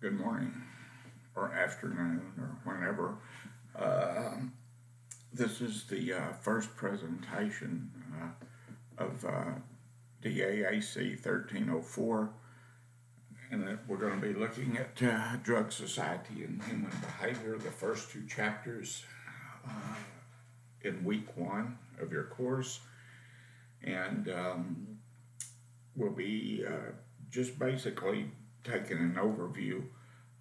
good morning, or afternoon, or whenever. Uh, this is the uh, first presentation uh, of uh, DAAC 1304, and we're going to be looking at uh, drug society and human behavior, the first two chapters uh, in week one of your course. And um, we'll be just basically taking an overview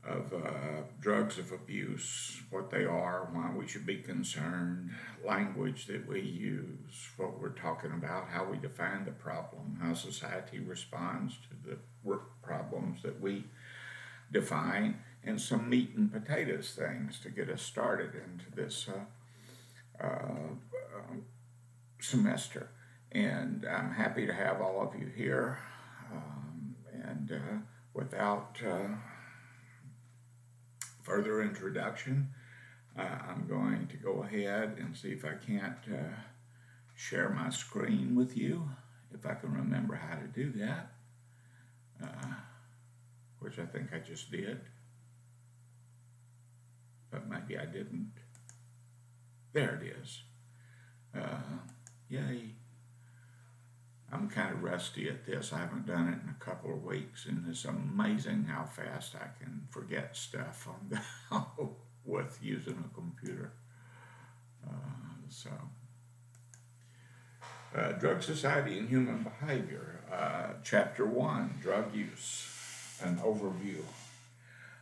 of uh, drugs of abuse, what they are, why we should be concerned, language that we use, what we're talking about, how we define the problem, how society responds to the work problems that we define, and some meat and potatoes things to get us started into this uh, uh, semester. And I'm happy to have all of you here. Um, and uh, without uh, further introduction, uh, I'm going to go ahead and see if I can't uh, share my screen with you, if I can remember how to do that, uh, which I think I just did, but maybe I didn't. There it is. Uh, yay. I'm kind of rusty at this. I haven't done it in a couple of weeks, and it's amazing how fast I can forget stuff on the with using a computer. Uh, so, uh, Drug Society and Human Behavior, uh, Chapter One: Drug Use, an overview,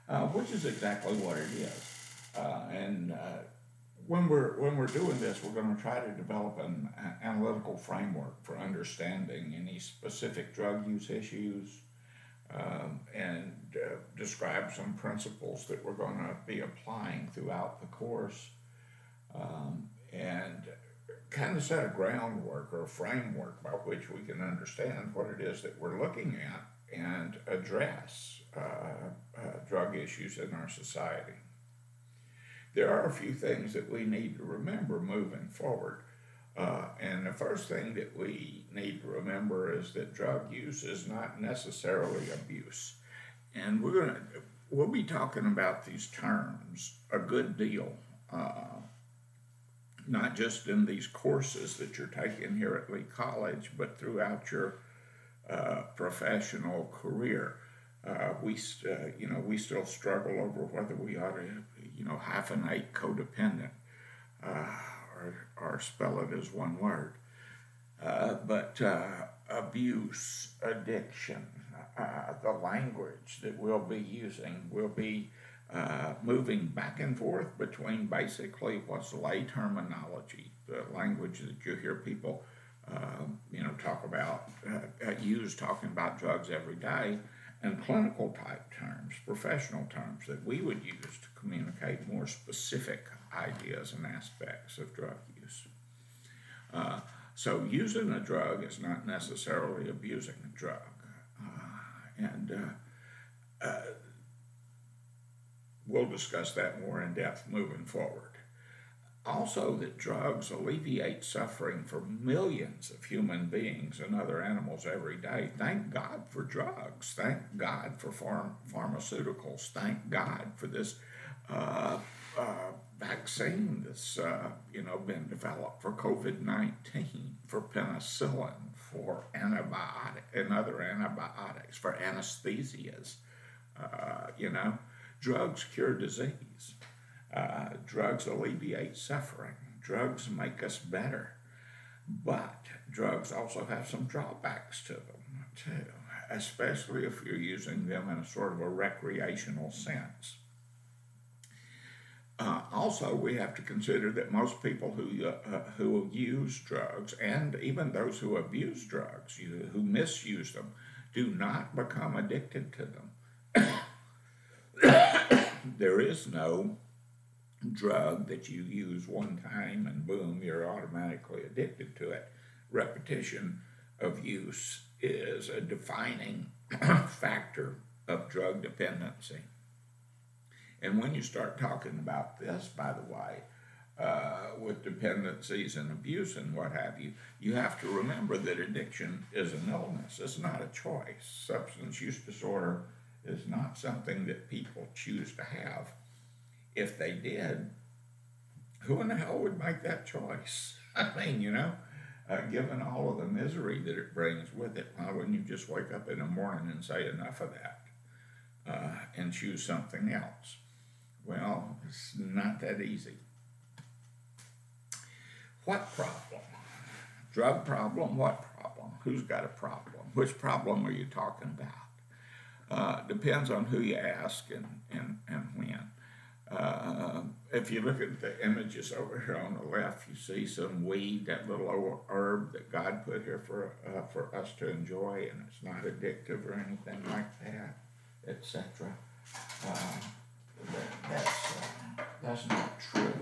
uh, which is exactly what it is, uh, and uh, when we're when we're doing this, we're going to try to develop an analytical framework for understanding any specific drug use issues, um, and uh, describe some principles that we're going to be applying throughout the course, um, and kind of set a groundwork or a framework by which we can understand what it is that we're looking at and address uh, uh, drug issues in our society there are a few things that we need to remember moving forward. Uh, and the first thing that we need to remember is that drug use is not necessarily abuse. And we're going to, we'll be talking about these terms a good deal, uh, not just in these courses that you're taking here at Lee College, but throughout your uh, professional career. Uh, we, uh, you know, we still struggle over whether we ought to you know, hyphenate codependent uh, or, or spell it as one word. Uh, but uh, abuse, addiction, uh, the language that we'll be using will be uh, moving back and forth between basically what's lay terminology, the language that you hear people, um, you know, talk about, uh, use talking about drugs every day, and clinical type terms, professional terms that we would use to communicate more specific ideas and aspects of drug use. Uh, so, using a drug is not necessarily abusing a drug. Uh, and uh, uh we'll discuss that more in depth moving forward. Also, that drugs alleviate suffering for millions of human beings and other animals every day. Thank God for drugs. Thank God for pharm- pharmaceuticals. Thank God for this uh, uh, vaccine that's uh, you know been developed for COVID nineteen, for penicillin, for antibiotic and other antibiotics, for anesthesias. Uh, you know, drugs cure disease. Uh, drugs alleviate suffering. Drugs make us better. But drugs also have some drawbacks to them, too, especially if you're using them in a sort of a recreational sense. Uh, also, we have to consider that most people who, uh, who use drugs, and even those who abuse drugs, you, who misuse them, do not become addicted to them. there is no drug that you use one time and boom, you're automatically addicted to it. Repetition of use is a defining factor of drug dependency. And when you start talking about this, by the way, uh, with dependencies and abuse and what have you, you have to remember that addiction is an illness. It's not a choice. Substance use disorder is not something that people choose to have. If they did, who in the hell would make that choice? I mean, you know, uh, given all of the misery that it brings with it, why wouldn't you just wake up in the morning and say enough of that uh, and choose something else? Well, it's not that easy. What problem? Drug problem? What problem? Who's got a problem? Which problem are you talking about? Uh, depends on who you ask and, and, and when. Uh, if you look at the images over here on the left, you see some weed, that little herb that God put here for uh, for us to enjoy, and it's not addictive or anything like that, etc. Uh, that, that's uh, that's not true,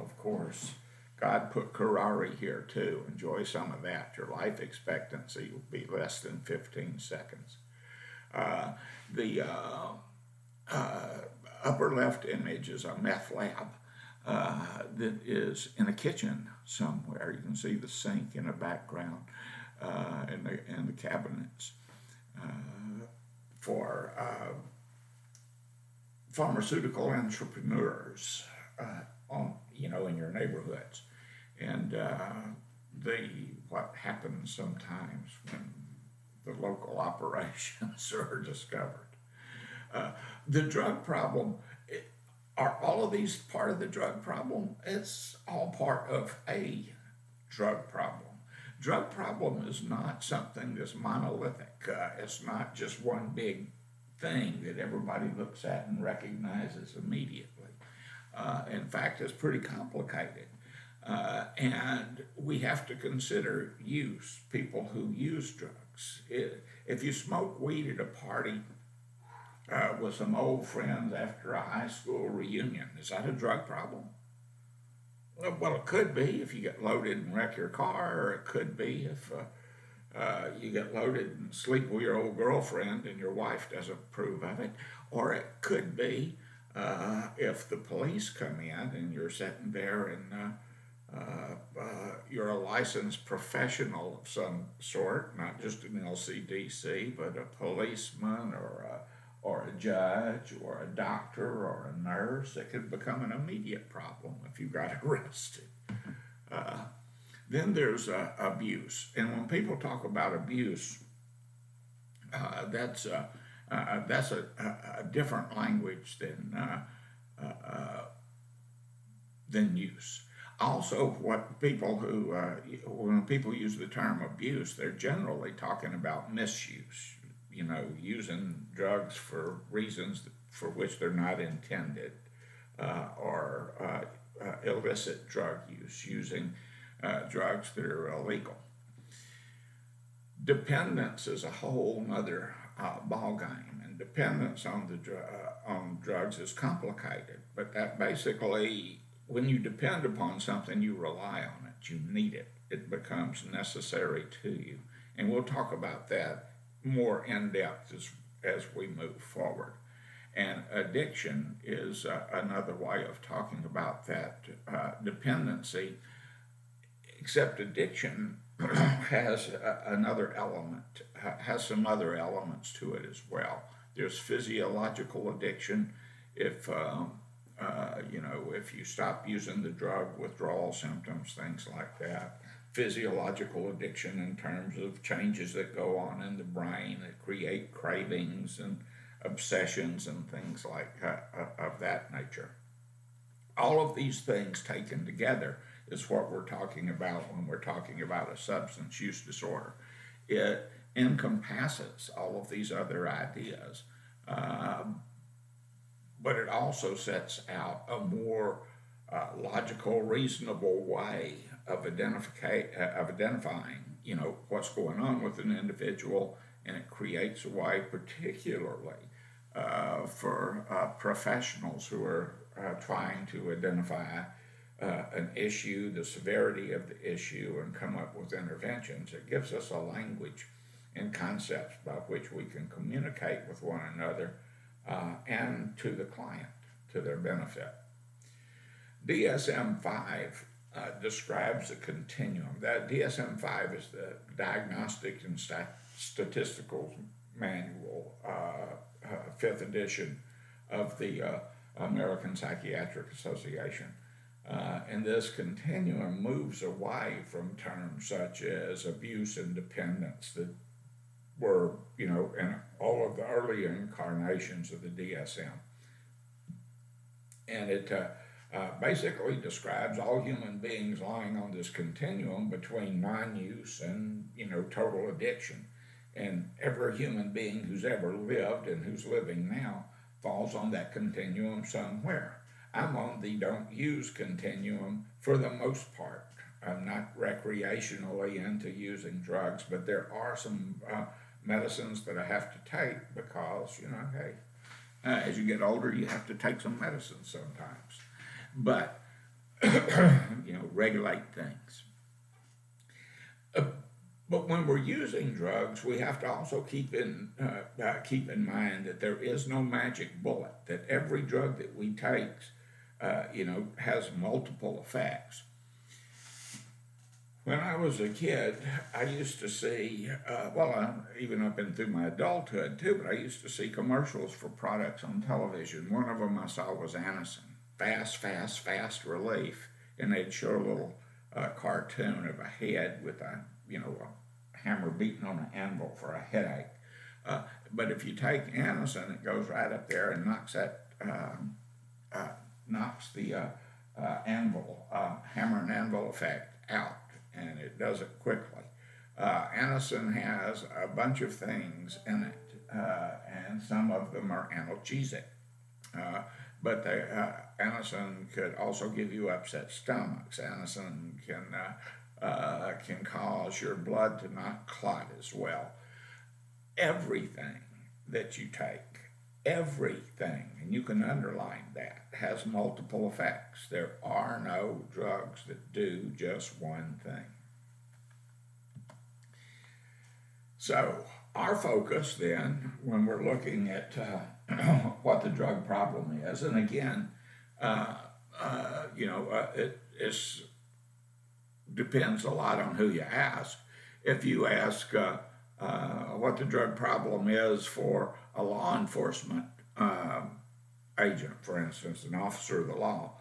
of course. God put curare here too. Enjoy some of that. Your life expectancy will be less than 15 seconds. Uh, the uh, uh, upper left image is a meth lab uh, that is in a kitchen somewhere. You can see the sink in the background uh, and, the, and the cabinets uh, for uh, pharmaceutical entrepreneurs on, you know, in your neighborhoods. And the what happens sometimes when the local operations are discovered. The drug problem, are all of these part of the drug problem? It's all part of a drug problem. Drug problem is not something that's monolithic. Uh, it's not just one big thing that everybody looks at and recognizes immediately. Uh, in fact, it's pretty complicated. Uh, and we have to consider use, people who use drugs. It, if you smoke weed at a party, uh, with some old friends after a high school reunion. Is that a drug problem? Well, it could be if you get loaded and wreck your car, or it could be if uh, uh, you get loaded and sleep with your old girlfriend and your wife doesn't approve of it, or it could be uh, if the police come in and you're sitting there and uh, uh, uh, you're a licensed professional of some sort, not just an LCDC, but a policeman or a or a judge or a doctor or a nurse. It could become an immediate problem if you got arrested. Uh, then there's uh, abuse. And when people talk about abuse, uh, that's, uh, uh, that's a, a, different language than, uh, than use. Also, what people who, when people use the term abuse, they're generally talking about misuse you know, using drugs for reasons for which they're not intended, uh, or uh, uh, illicit drug use, using uh, drugs that are illegal. Dependence is a whole other uh, ballgame, and dependence on the dr- uh, on drugs is complicated. But that basically, when you depend upon something, you rely on it. You need it. It becomes necessary to you, and we'll talk about that more in depth as, as we move forward. And addiction is uh, another way of talking about that uh, dependency, except addiction has another element, has some other elements to it as well. There's physiological addiction. If um, uh, you know, if you stop using the drug, withdrawal symptoms, things like that physiological addiction in terms of changes that go on in the brain that create cravings and obsessions and things like uh, uh, of that nature. All of these things taken together is what we're talking about when we're talking about a substance use disorder. It encompasses all of these other ideas, um, but it also sets out a more uh, logical, reasonable way of, uh, of identifying, you know, what's going on with an individual, and it creates a way, particularly uh, for uh, professionals who are uh, trying to identify uh, an issue, the severity of the issue, and come up with interventions. It gives us a language and concepts by which we can communicate with one another uh, and to the client to their benefit. DSM 5 uh, describes a continuum. That DSM 5 is the Diagnostic and Stat- Statistical Manual uh, uh, fifth edition of the uh, American Psychiatric Association. And this continuum moves away from terms such as abuse and dependence that were, you know, in all of the early incarnations of the DSM. And it uh, basically describes all human beings lying on this continuum between non-use and, you know, total addiction. And every human being who's ever lived and who's living now falls on that continuum somewhere. I'm on the don't use continuum for the most part. I'm not recreationally into using drugs, but there are some uh, medicines that I have to take because, you know, hey, uh, as you get older, you have to take some medicine sometimes. But, you know, regulate things. Uh, but when we're using drugs, we have to also keep in uh, uh, keep in mind that there is no magic bullet. That every drug that we take, uh, you know, has multiple effects. When I was a kid, I used to see, uh, well, even up into my adulthood too, but I used to see commercials for products on television. One of them I saw was Anacin, fast, fast, fast relief, and they'd show a little uh, cartoon of a head with a, you know, a hammer beating on an anvil for a headache. Uh, but if you take Anacin, it goes right up there and knocks that, um, uh, knocks the uh, uh, anvil, hammer and anvil effect out and it does it quickly. Uh, Anacin has a bunch of things in it, uh, and some of them are analgesic. Uh, but they, uh, Anacin could also give you upset stomachs. Anacin can uh, uh, can cause your blood to not clot as well. Everything that you take, everything, and you can underline that, has multiple effects. There are no drugs that do just one thing. So, our focus then, when we're looking at uh, what the drug problem is, and again, uh, uh, you know, uh, it depends a lot on who you ask. If you ask uh, what the drug problem is for a law enforcement um, agent, for instance, an officer of the law,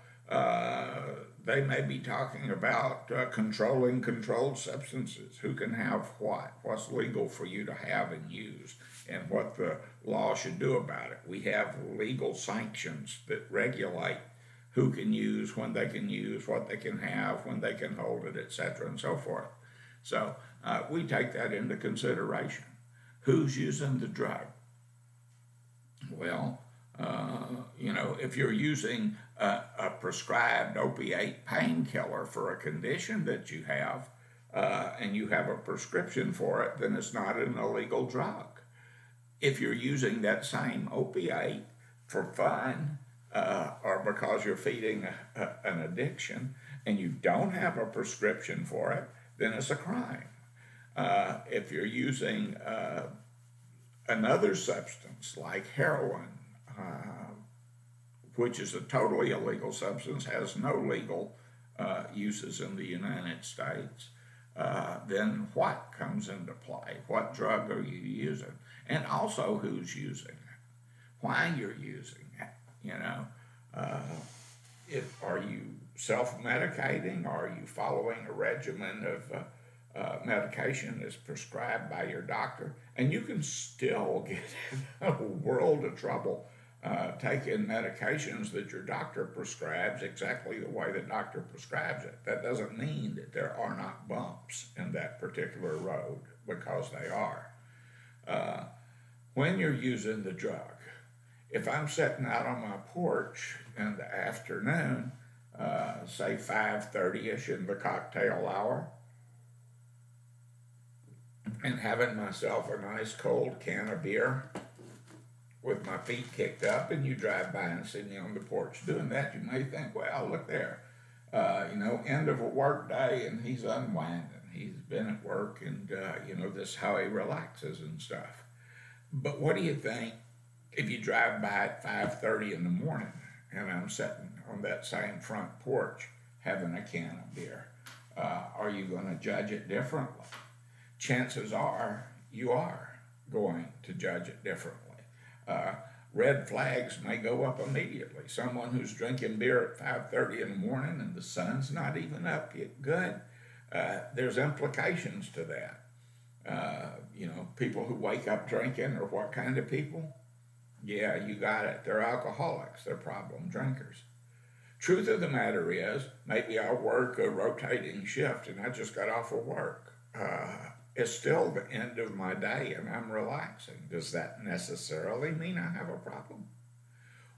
they may be talking about uh, controlling controlled substances. Who can have what? What's legal for you to have and use, and what the law should do about it. We have legal sanctions that regulate who can use, when they can use, what they can have, when they can hold it, etc., and so forth. So uh, we take that into consideration. Who's using the drug? Well, uh, you know, if you're using a, prescribed opiate painkiller for a condition that you have, uh, and you have a prescription for it, then it's not an illegal drug. If you're using that same opiate for fun uh, or because you're feeding a, a, an addiction and you don't have a prescription for it, then it's a crime. Uh, if you're using uh, another substance like heroin, uh, which is a totally illegal substance, has no legal uh, uses in the United States, uh, then what comes into play? What drug are you using? And also who's using it? Why you're using it? You know, uh, if are you self-medicating? Are you following a regimen of uh, uh, medication that's prescribed by your doctor? And you can still get in a world of trouble uh, taking medications that your doctor prescribes exactly the way the doctor prescribes it. That doesn't mean that there are not bumps in that particular road because they are. Uh, when you're using the drug, if I'm sitting out on my porch in the afternoon, uh, say 5.30ish in the cocktail hour, and having myself a nice cold can of beer, with my feet kicked up and you drive by and see me on the porch doing that, you may think, well, look there. Uh, you know, end of a work day and he's unwinding. He's been at work and, uh, you know, this is how he relaxes and stuff. But what do you think if you drive by at 5.30 in the morning and I'm sitting on that same front porch having a can of beer? Uh, are you going to judge it differently? Chances are you are going to judge it differently. Uh, red flags may go up immediately. Someone who's drinking beer at five thirty in the morning and the sun's not even up yet, good. Uh, there's implications to that. Uh, you know, people who wake up drinking or what kind of people? Yeah, you got it. They're alcoholics. They're problem drinkers. Truth of the matter is, maybe I work a rotating shift and I just got off of work. Uh, it's still the end of my day and I'm relaxing. Does that necessarily mean I have a problem?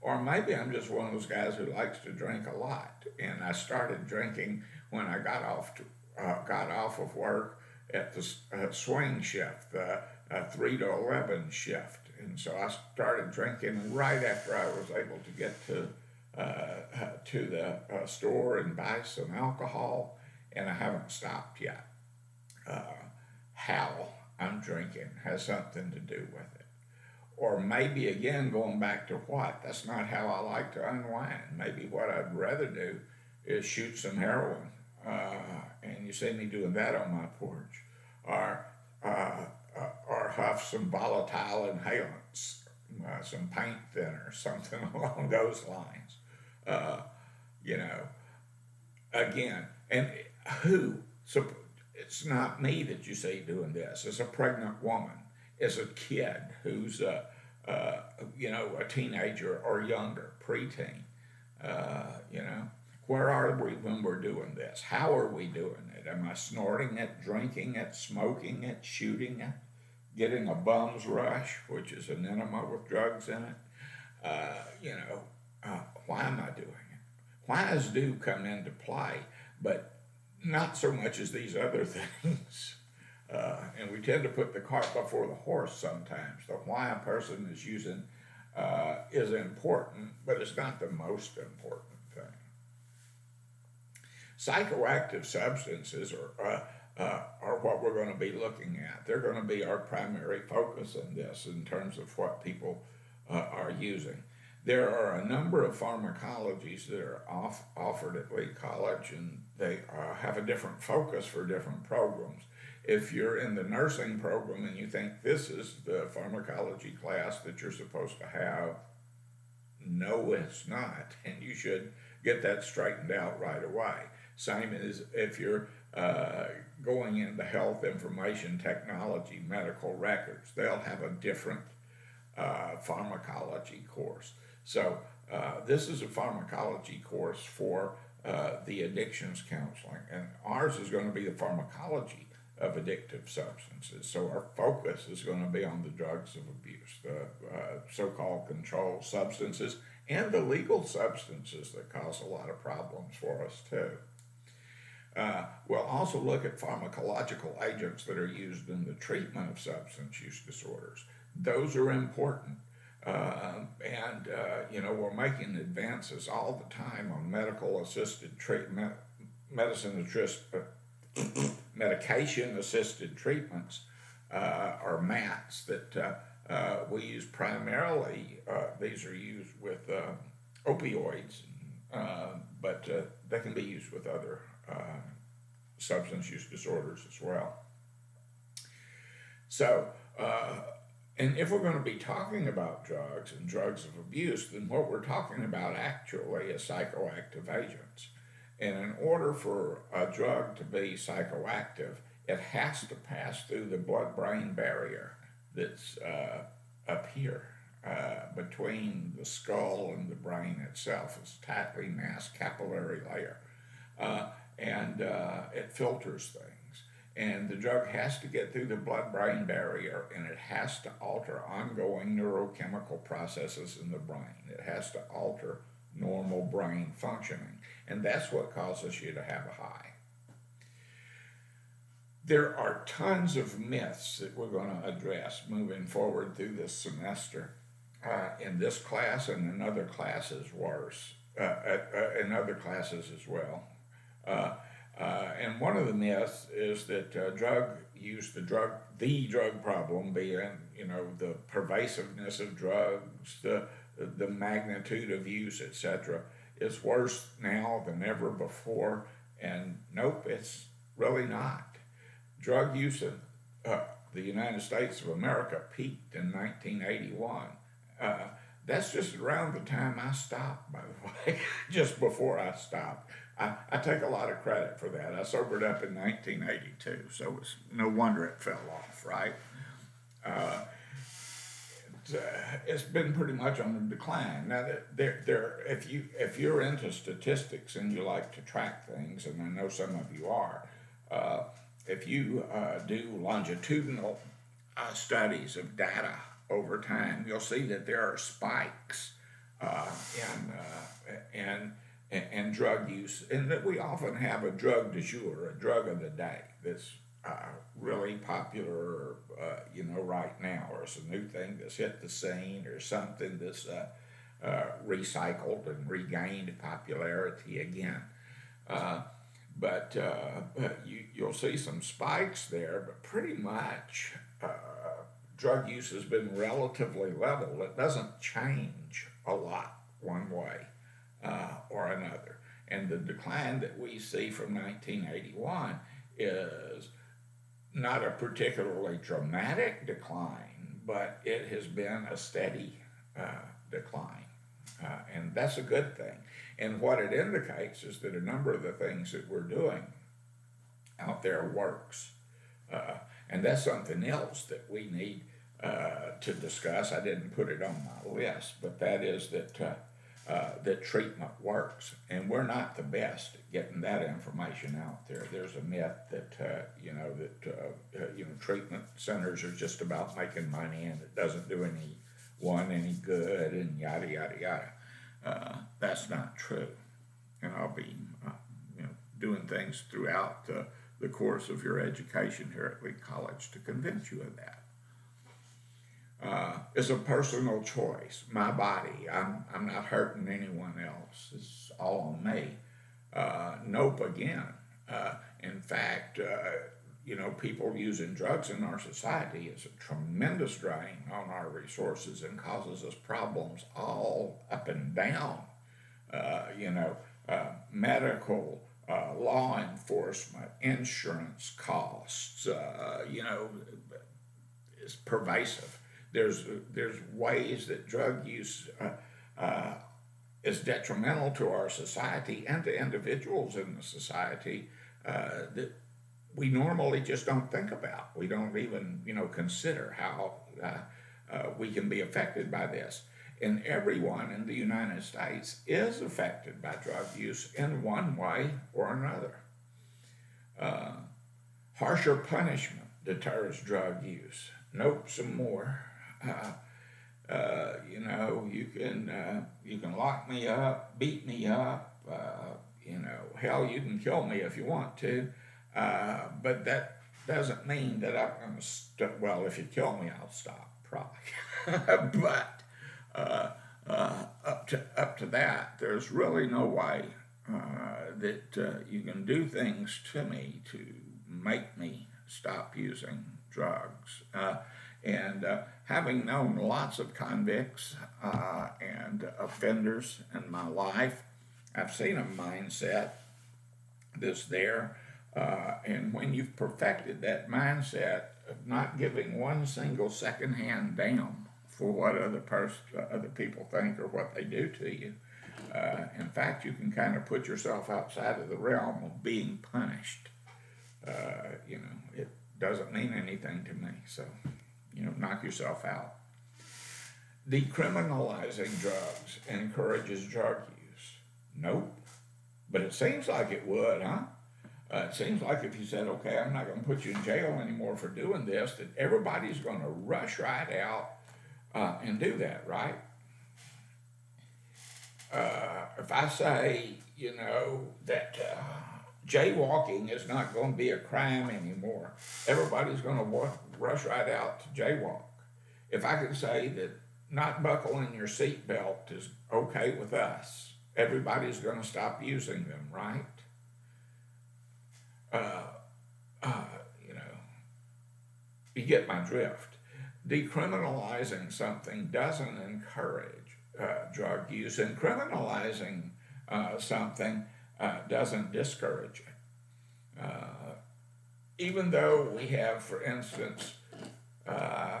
Or maybe I'm just one of those guys who likes to drink a lot, and I started drinking when I got off to, uh, got off of work at the uh, swing shift, the uh, three to eleven shift, and so I started drinking right after I was able to get to uh, to the uh, store and buy some alcohol, and I haven't stopped yet. Uh, how I'm drinking has something to do with it. Or maybe again, going back to what? That's not how I like to unwind. Maybe what I'd rather do is shoot some heroin. Uh, and you see me doing that on my porch. Or, uh, uh, or huff some volatile inhalants, uh, some paint thinner, something along those lines. Uh, you know, again, and who? So it's not me that you see doing this. It's a pregnant woman. It's a kid who's a, you know, a teenager or younger, preteen. Uh, you know, where are we when we're doing this? How are we doing it? Am I snorting it, drinking it, smoking it, shooting it, getting a bum's rush, which is an enema with drugs in it? Uh, you know, uh, why am I doing it? Whys do come into play, but not so much as these other things. Uh, and we tend to put the cart before the horse sometimes. The why a person is using uh, is important, but it's not the most important thing. Psychoactive substances are, uh, uh are what we're going to be looking at. They're going to be our primary focus in this in terms of what people uh, are using. There are a number of pharmacologies that are off, offered at Lee College, and they uh, have a different focus for different programs. If you're in the nursing program and you think this is the pharmacology class that you're supposed to have, no, it's not, and you should get that straightened out right away. Same as if you're uh, going into health information technology, medical records, they'll have a different uh, pharmacology course. So uh, this is a pharmacology course for uh, the addictions counseling, and ours is going to be the pharmacology of addictive substances. So our focus is going to be on the drugs of abuse, the uh, so-called controlled substances, and the legal substances that cause a lot of problems for us too. Uh, we'll also look at pharmacological agents that are used in the treatment of substance use disorders. Those are important uh, and, uh, you know, we're making advances all the time on medical assisted treatment, medicine assist, uh, medication assisted treatments uh, are MATs that uh, uh, we use primarily. these are used with opioids, but they can be used with other substance use disorders as well. So, and if we're going to be talking about drugs and drugs of abuse, then what we're talking about actually is psychoactive agents. And in order for a drug to be psychoactive, it has to pass through the blood brain barrier that's uh, up here uh, between the skull and the brain itself. It's tightly masked capillary layer. Uh, and uh, it filters things. And the drug has to get through the blood brain barrier and it has to alter ongoing neurochemical processes in the brain. It has to alter normal brain functioning. And that's what causes you to have a high. There are tons of myths that we're going to address moving forward through this semester. Uh, in this class and in other classes worse, uh, uh, in other classes as well. Uh, and one of the myths is that uh, drug use, the drug, the drug problem being, you know, the pervasiveness of drugs, the the magnitude of use, etc., is worse now than ever before. And nope, it's really not. Drug use in uh, the United States of America peaked in 1981. Uh, that's just around the time I stopped, by the way, just before I stopped. I, I take a lot of credit for that. I sobered up in 1982, so it's no wonder it fell off, right? Uh, it, uh, it's been pretty much on the decline. Now, there, there, if you if you're into statistics and you like to track things, and I know some of you are, uh, if you uh, do longitudinal uh, studies of data over time, you'll see that there are spikes uh, in and and, drug use, and that we often have a drug du jour, a drug of the day that's uh, really popular, uh, you know, right now, or it's a new thing that's hit the scene, or something that's uh, uh recycled and regained popularity again. Uh, but, uh, but you, you'll see some spikes there, but pretty much drug use has been relatively level. It doesn't change a lot one way uh, or another. And the decline that we see from 1981 is not a particularly dramatic decline, but it has been a steady uh, decline. Uh, and that's a good thing. And what it indicates is that a number of the things that we're doing out there works. Uh, and that's something else that we need uh, to discuss. I didn't put it on my list, but that is that uh, that treatment works, and we're not the best at getting that information out there. There's a myth that uh, you know that uh, uh, you know treatment centers are just about making money, and it doesn't do anyone any good, and yada yada yada. Uh, that's not true, and I'll be you know doing things throughout the course of your education here at Lee College to convince you of that uh, is a personal choice. My body. I'm, I'm not hurting anyone else. It's all on me. Uh, nope, again. Uh, in fact, uh, you know, people using drugs in our society is a tremendous drain on our resources and causes us problems all up and down. Uh, you know, uh, medical, law enforcement, insurance costs, you know, is pervasive there's there's ways that drug use uh, uh, is detrimental to our society and to individuals in the society uh, that we normally just don't think about. We don't even you know consider how uh, uh, we can be affected by this. And everyone in the United States is affected by drug use in one way or another. Uh, harsher punishment deters drug use. Nope, some more. Uh, you know, you can uh, you can lock me up, beat me up, uh, you know, hell, you can kill me if you want to, uh, but that doesn't mean that I'm going to stop. Well, if you kill me, I'll stop, probably. but uh, up to up to that, there's really no way that you can do things to me to make me stop using drugs. And having known lots of convicts uh, and offenders in my life, I've seen a mindset that's there. Uh, and when you've perfected that mindset of not giving one single second-hand damn for what other pers- other people think or what they do to you, uh, in fact, you can kind of put yourself outside of the realm of being punished. Uh, you know, it doesn't mean anything to me. So you know, knock yourself out. Decriminalizing drugs encourages drug use. Nope. But it seems like it would, huh? Uh, it seems like if you said, okay, I'm not going to put you in jail anymore for doing this, that everybody's going to rush right out uh, and do that, right? Uh, if I say, you know, that uh, jaywalking is not going to be a crime anymore, everybody's going to rush right out to jaywalk. If I could say that not buckling your seatbelt is okay with us, everybody's going to stop using them, right? Uh, uh, you know, you get my drift. Decriminalizing something doesn't encourage uh, drug use, and criminalizing uh, something uh, doesn't discourage it. Uh, even though we have, for instance, uh,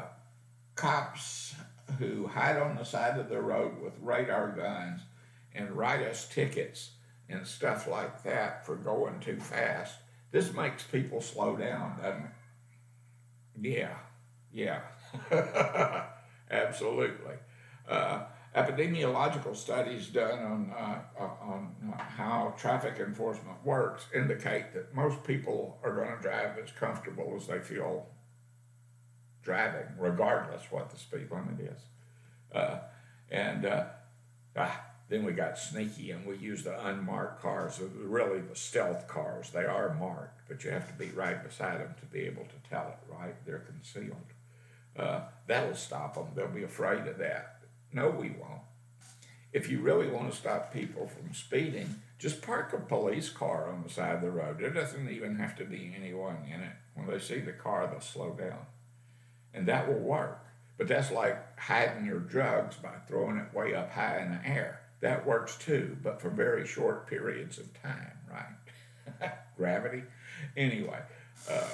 cops who hide on the side of the road with radar guns and write us tickets and stuff like that for going too fast. This makes people slow down, doesn't it? Yeah, yeah, absolutely. Uh, epidemiological studies done on, uh, on how traffic enforcement works indicate that most people are going to drive as comfortable as they feel driving, regardless what the speed limit is. Uh, and uh, ah, then we got sneaky and we used the unmarked cars, really the stealth cars. They are marked, but you have to be right beside them to be able to tell it, right? They're concealed. Uh, that'll stop them. They'll be afraid of that. No, we won't. If you really want to stop people from speeding, just park a police car on the side of the road. There doesn't even have to be anyone in it. When they see the car, they'll slow down. And that will work. But that's like hiding your drugs by throwing it way up high in the air. That works too, but for very short periods of time, right? Gravity. Anyway, uh,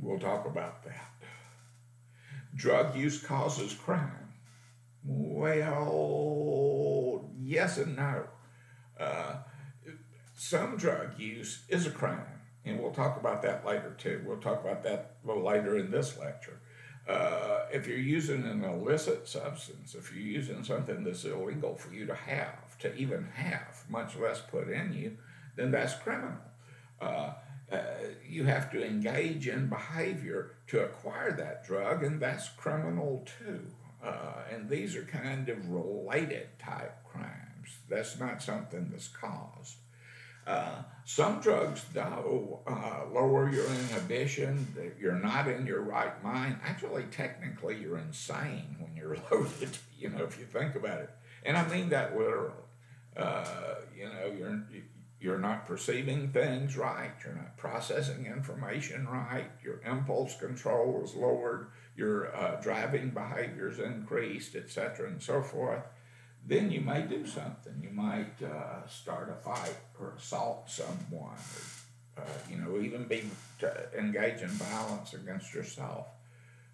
we'll talk about that. Drug use causes crime. Well, yes and no. Uh, some drug use is a crime, and we'll talk about that later too. We'll talk about that a little later in this lecture. Uh, if you're using an illicit substance, if you're using something that's illegal for you to have, to even have, much less put in you, then that's criminal. Uh, uh, you have to engage in behavior to acquire that drug, and that's criminal too. Uh, and these are kind of related type crimes. That's not something that's caused. Uh, some drugs, though, uh, lower your inhibition. You're not in your right mind. Actually, technically, you're insane when you're loaded. You know, if you think about it, and I mean that literally. Uh, you know, you're you're not perceiving things right. You're not processing information right. Your impulse control is lowered. Your uh, driving behaviors increased, etc., and so forth then you may do something. You might uh, start a fight or assault someone, or uh, you know, even be engage in violence against yourself.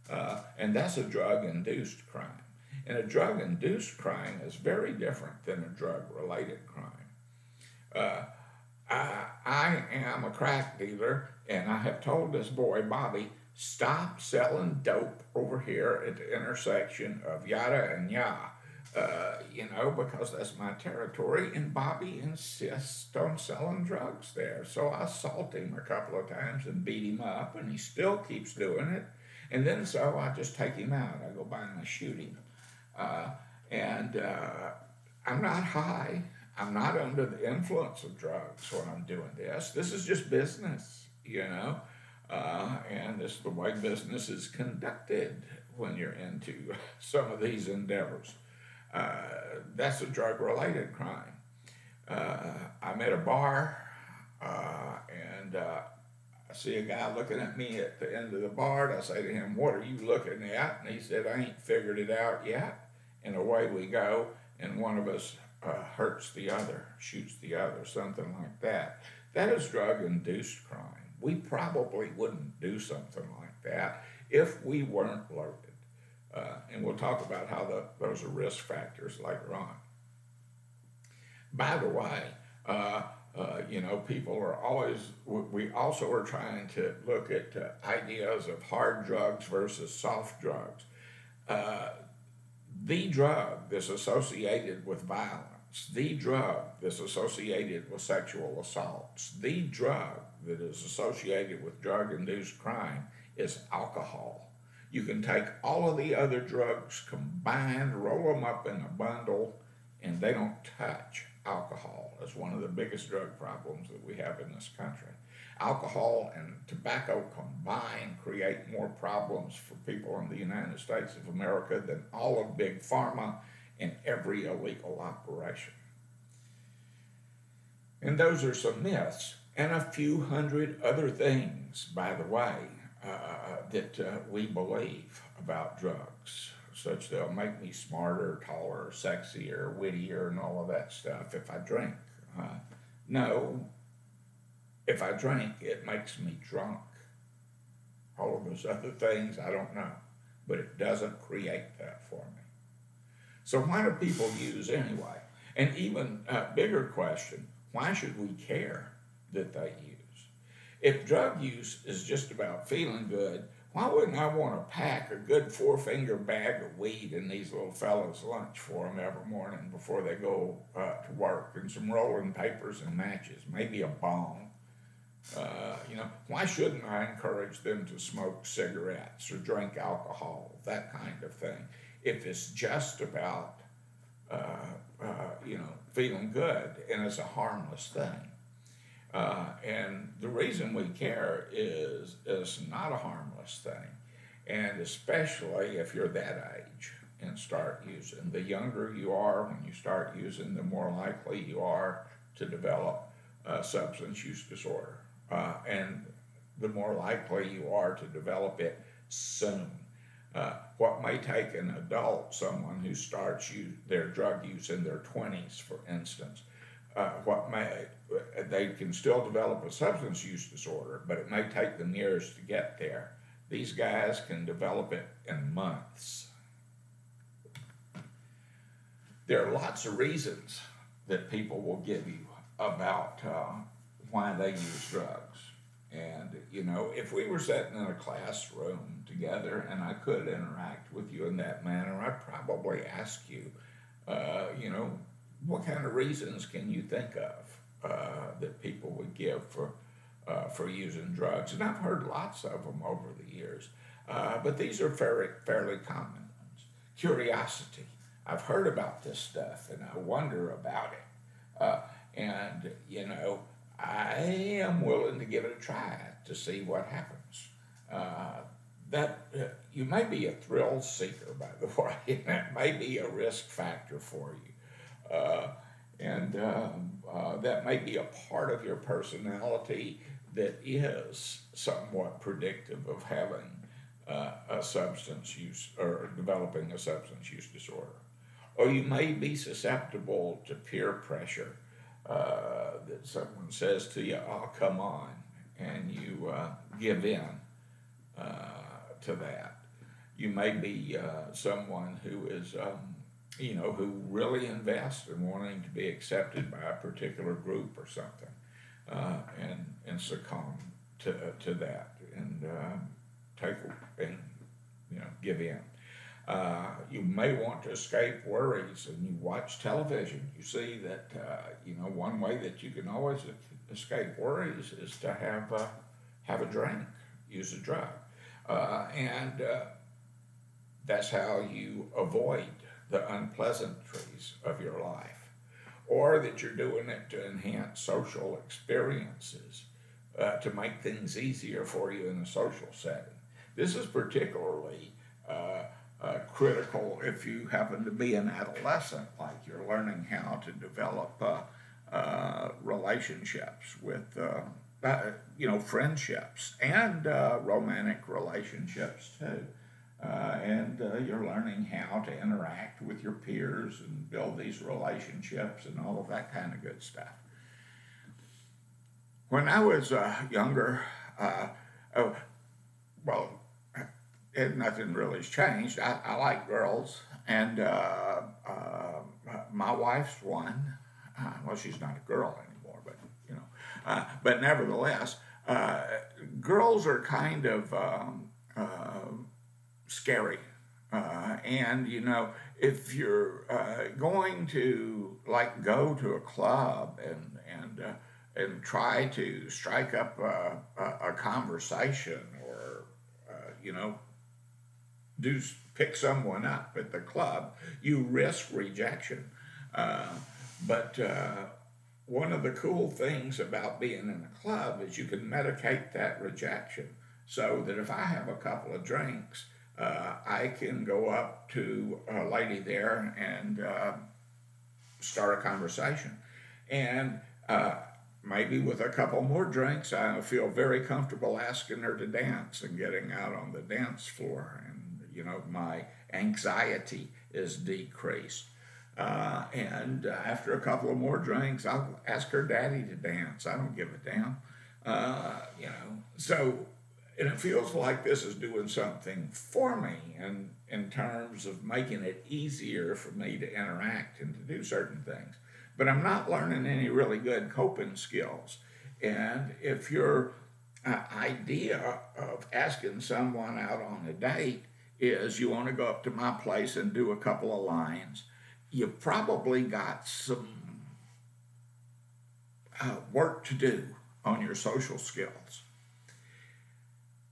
Uh, and that's a drug-induced crime. And a drug-induced crime is very different than a drug-related crime. Uh, I, I am a crack dealer, and I have told this boy Bobby, stop selling dope over here at the intersection of Yada and Ya uh, you know, because that's my territory, and Bobby insists on selling drugs there. So I assault him a couple of times and beat him up, and he still keeps doing it. And then so I just take him out. I go by and I shoot him. Uh, and uh, I'm not high. I'm not under the influence of drugs when I'm doing this. This is just business, you know. Uh, and this is the way business is conducted when you're into some of these endeavors. Uh, that's a drug related crime. Uh, I'm at a bar uh, and I see a guy looking at me at the end of the bar. And I say to him, What are you looking at? And he said, I ain't figured it out yet. And away we go, and one of us uh, hurts the other, shoots the other, something like that. That is drug induced crime. We probably wouldn't do something like that if we weren't loaded. Uh, and we'll talk about how the, those are risk factors later on. By the way, uh, uh, you know, people are always, we also are trying to look at uh, ideas of hard drugs versus soft drugs. Uh, the drug that's associated with violence, the drug that's associated with sexual assaults, the drug that is associated with drug induced crime is alcohol. You can take all of the other drugs combined, roll them up in a bundle, and they don't touch alcohol. It's one of the biggest drug problems that we have in this country. Alcohol and tobacco combined create more problems for people in the United States of America than all of big pharma and every illegal operation. And those are some myths and a few hundred other things, by the way, uh, that uh, we believe about drugs, such they'll make me smarter, taller, sexier, wittier, and all of that stuff if I drink. Uh, no, if I drink, it makes me drunk. All of those other things, I don't know. but it doesn't create that for me. So why do people use anyway? And even a bigger question, why should we care that they use? If drug use is just about feeling good, why wouldn't I want to pack a good four finger bag of weed in these little fellows' lunch for them every morning before they go uh, to work and some rolling papers and matches, maybe a bong? Uh, you know, why shouldn't I encourage them to smoke cigarettes or drink alcohol, that kind of thing, if it's just about, uh, uh you know, feeling good and it's a harmless thing? Uh, and the reason we care is it's not a harmless thing. And especially if you're that age and start using. The younger you are when you start using, the more likely you are to develop a substance use disorder. Uh, and the more likely you are to develop it soon. Uh, what may take an adult, someone who starts their drug use in their 20s, for instance, uh, what may they can still develop a substance use disorder, but it may take them years to get there. These guys can develop it in months. There are lots of reasons that people will give you about uh, why they use drugs. And, you know, if we were sitting in a classroom together and I could interact with you in that manner, I'd probably ask you, uh, you know, what kind of reasons can you think of uh, that people would give for uh, for using drugs? And I've heard lots of them over the years, uh, but these are fairly fairly common ones. Curiosity. I've heard about this stuff and I wonder about it, uh, and you know, I am willing to give it a try to see what happens. Uh, that uh, you may be a thrill seeker, by the way, and that may be a risk factor for you. Uh, and um, uh, that may be a part of your personality that is somewhat predictive of having uh, a substance use or developing a substance use disorder. Or you may be susceptible to peer pressure uh, that someone says to you, oh, come on, and you uh, give in uh, to that. You may be someone who is um, you know, who really invest in wanting to be accepted by a particular group or something, uh, and and succumb to to that and uh, take and you know give in. Uh, you may want to escape worries, and you watch television. You see that uh, you know one way that you can always escape worries is to have uh, have a drink, use a drug, uh, and that's how you avoid the unpleasantries of your life, or that you're doing it to enhance social experiences, uh, to make things easier for you in a social setting. This is particularly uh, uh, critical if you happen to be an adolescent, like you're learning how to develop uh, uh, relationships with. Uh, you know, friendships and romantic relationships too. Uh, and uh, you're learning how to interact with your peers and build these relationships and all of that kind of good stuff. When I was uh, younger, uh, oh, well, it, nothing really has changed. I, I like girls, and uh, my wife's one. well, she's not a girl anymore, but you know, but nevertheless, girls are kind of. Um, scary. Uh, and you know, if you're uh, going to like go to a club and and uh, and try to strike up a, a, a conversation or uh, you know do pick someone up at the club, you risk rejection. Uh, but uh, one of the cool things about being in a club is you can medicate that rejection so that if I have a couple of drinks uh, I can go up to a lady there and uh, start a conversation. And uh, maybe with a couple more drinks, I feel very comfortable asking her to dance and getting out on the dance floor. And, you know, my anxiety is decreased. Uh, and after a couple of more drinks, I'll ask her daddy to dance. I don't give a damn. Uh, you know, so and it feels like this is doing something for me and in terms of making it easier for me to interact and to do certain things. But I'm not learning any really good coping skills. And if your uh, idea of asking someone out on a date is you want to go up to my place and do a couple of lines, you've probably got some uh, work to do on your social skills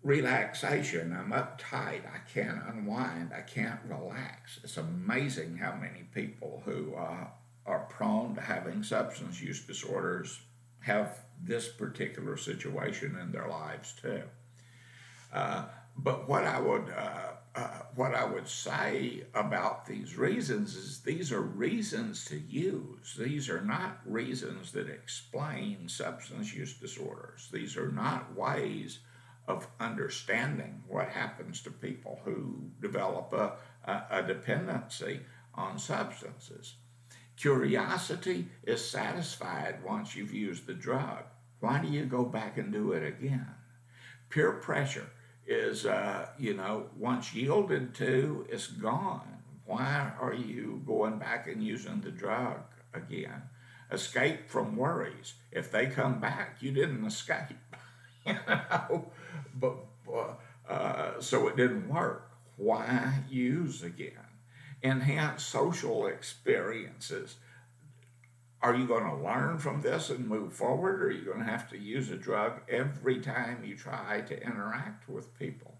relaxation. I'm uptight. I can't unwind. I can't relax. It's amazing how many people who uh, are prone to having substance use disorders have this particular situation in their lives too. Uh, but what I would uh, uh, what I would say about these reasons is these are reasons to use. These are not reasons that explain substance use disorders. These are not ways of understanding what happens to people who develop a, a, a dependency on substances. Curiosity is satisfied once you've used the drug. Why do you go back and do it again? Peer pressure is, uh, you know, once yielded to, it's gone. Why are you going back and using the drug again? Escape from worries. If they come back, you didn't escape. know? but uh, so it didn't work. Why use again? Enhance social experiences. Are you going to learn from this and move forward, or are you going to have to use a drug every time you try to interact with people?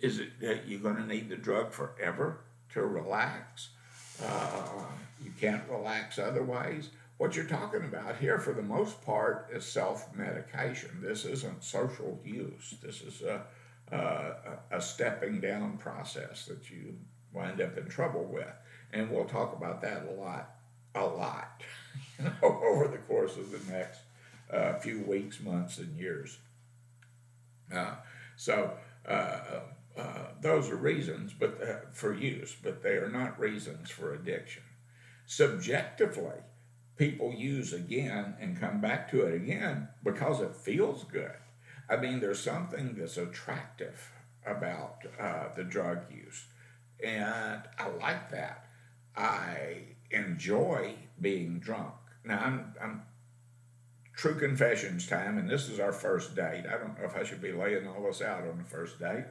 Is it that you're going to need the drug forever to relax? Uh, you can't relax otherwise what you're talking about here, for the most part, is self medication. This isn't social use. This is a, a, a, stepping down process that you wind up in trouble with. And we'll talk about that a lot, a lot, you know, over the course of the next uh, few weeks, months, and years. Uh, so, uh, uh those are reasons but uh, for use, but they are not reasons for addiction. Subjectively, people use again and come back to it again because it feels good. I mean, there's something that's attractive about uh, the drug use, and I like that. I enjoy being drunk. Now, I'm, I'm true confessions time, and this is our first date. I don't know if I should be laying all this out on the first date,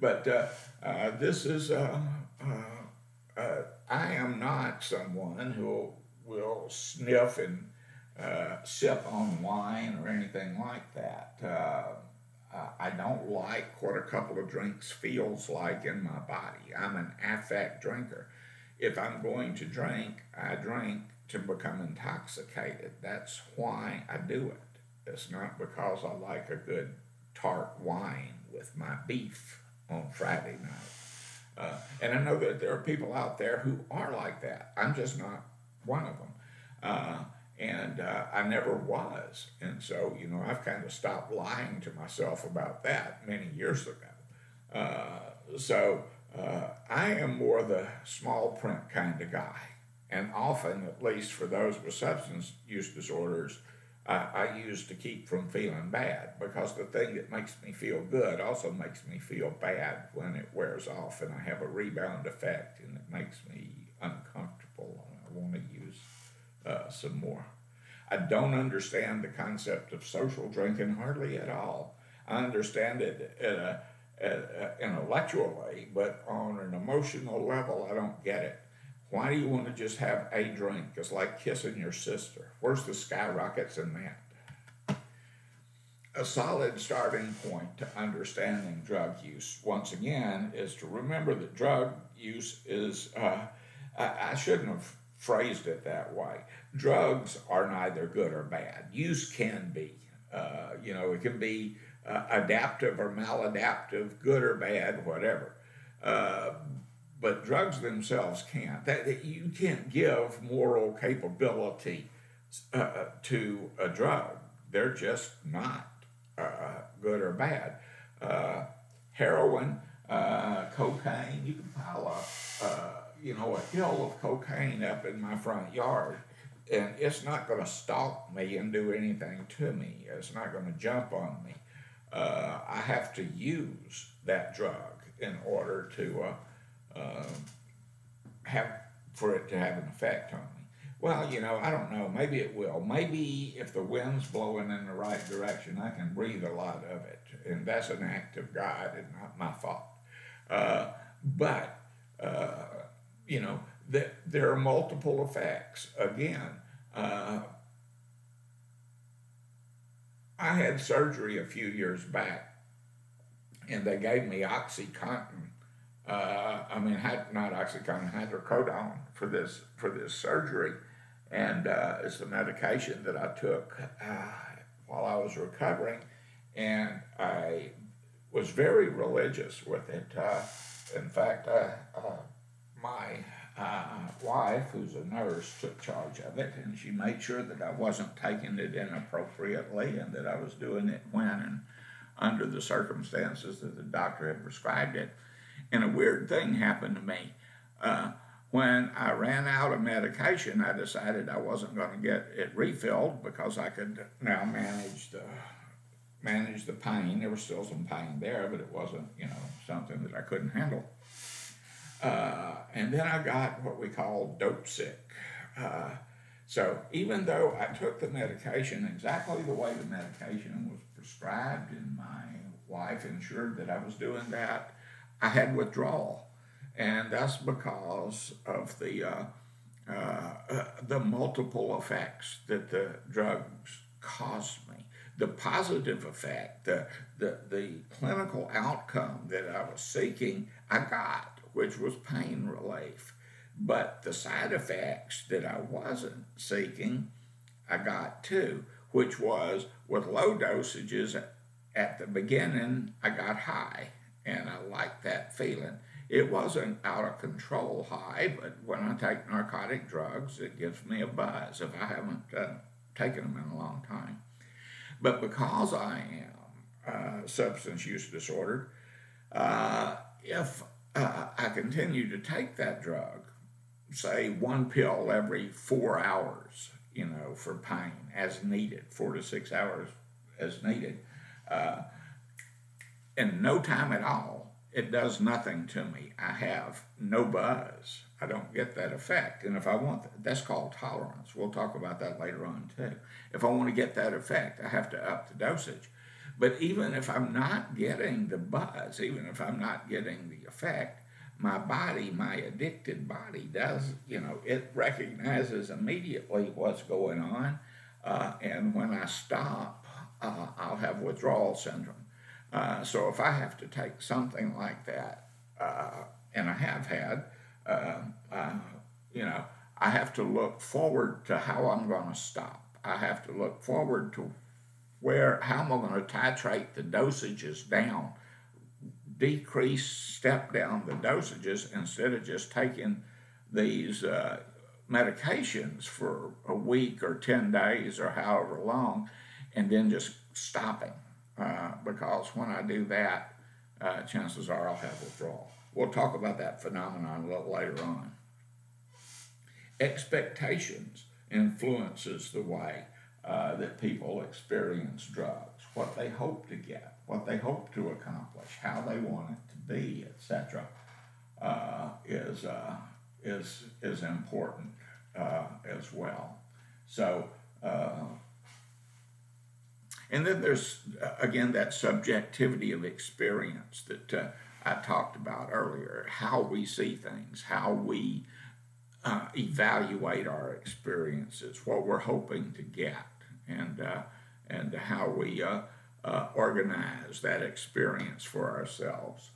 but uh, uh, this is, uh, uh, uh, I am not someone who sniff and uh, sip on wine or anything like that. Uh, uh, I don't like what a couple of drinks feels like in my body. I'm an affect drinker. If I'm going to drink, I drink to become intoxicated. That's why I do it. It's not because I like a good tart wine with my beef on Friday night. Uh, and I know that there are people out there who are like that. I'm just not one of them. Uh, and uh, I never was. And so, you know, I've kind of stopped lying to myself about that many years ago. Uh, so uh, I am more the small print kind of guy. And often, at least for those with substance use disorders, I use to keep from feeling bad because the thing that makes me feel good also makes me feel bad when it wears off and I have a rebound effect and it makes me uncomfortable want to use uh, some more. I don't understand the concept of social drinking hardly at all. I understand it a, a, intellectually, but on an emotional level, I don't get it. Why do you want to just have a drink? It's like kissing your sister. Where's the skyrockets in that? A solid starting point to understanding drug use, once again, is to remember that drug use is, uh, I, I shouldn't have phrased it that way. Drugs are neither good or bad. Use can be. Uh, you know, it can be uh, adaptive or maladaptive, good or bad, whatever. Uh, but drugs themselves can't. That, that, you can't give moral capability uh, to a drug. They're just not uh, good or bad. Uh, heroin, cocaine, you can pile up you know, a hill of cocaine up in my front yard, and it's not going to stalk me and do anything to me. It's not going to jump on me. uh, I have to use that drug in order to uh, uh, have for it to have an effect on me. Well, you know, I don't know. Maybe it will. Maybe if the wind's blowing in the right direction, I can breathe a lot of it, and that's an act of God and not my fault. Uh, but uh, you know, that there are multiple effects. Again, uh, I had surgery a few years back, and they gave me OxyContin. Uh, I mean, had not OxyContin, hydrocodone for this for this surgery, and uh, it's the medication that I took uh, while I was recovering, and I was very religious with it. Uh, in fact, I uh, my uh, wife, who's a nurse, took charge of it, and she made sure that I wasn't taking it inappropriately and that I was doing it when and under the circumstances that the doctor had prescribed it. And a weird thing happened to me. Uh, when I ran out of medication, I decided I wasn't going to get it refilled because I could now manage the manage the pain. There was still some pain there, but it wasn't, you know, something that I couldn't handle. Uh, and then I got what we call dope sick. Uh, so even though I took the medication exactly the way the medication was prescribed, and my wife ensured that I was doing that, I had withdrawal, and that's because of the uh, uh the multiple effects that the drugs caused me. The positive effect, the, the, the clinical outcome that I was seeking, I got which was pain relief. But the side effects that I wasn't seeking, I got too, which was with low dosages at the beginning, I got high, and I liked that feeling. It wasn't out of control high, but when I take narcotic drugs, it gives me a buzz if I haven't uh, taken them in a long time. But because I am uh, substance use disorder, uh, if uh, I continue to take that drug, say one pill every four hours, you know, for pain as needed, four to six hours as needed. Uh, in no time at all, it does nothing to me. I have no buzz. I don't get that effect. And if I want that, that's called tolerance. We'll talk about that later on too. If I want to get that effect, I have to up the dosage. But even if I'm not getting the buzz, even if I'm not getting the effect, my body, my addicted body, does, you know, it recognizes immediately what's going on. Uh, and when I stop, uh, I'll have withdrawal syndrome. Uh, so if I have to take something like that, uh, and I have had, uh, uh, you know, I have to look forward to how I'm going to stop. I have to look forward to where how am I going to titrate the dosages down, decrease, step down the dosages instead of just taking these uh, medications for a week or 10 days or however long and then just stopping. Uh, because when I do that, uh, chances are I'll have withdrawal. We'll talk about that phenomenon a little later on. Expectations influences the way uh, that people experience drugs, what they hope to get, what they hope to accomplish, how they want it to be, etc., uh, is uh, is is important uh, as well. So. Uh, and then there's again that subjectivity of experience that I talked about earlier, how we see things, how we evaluate our experiences, what we're hoping to get, and uh, and how we uh, uh, organize that experience for ourselves.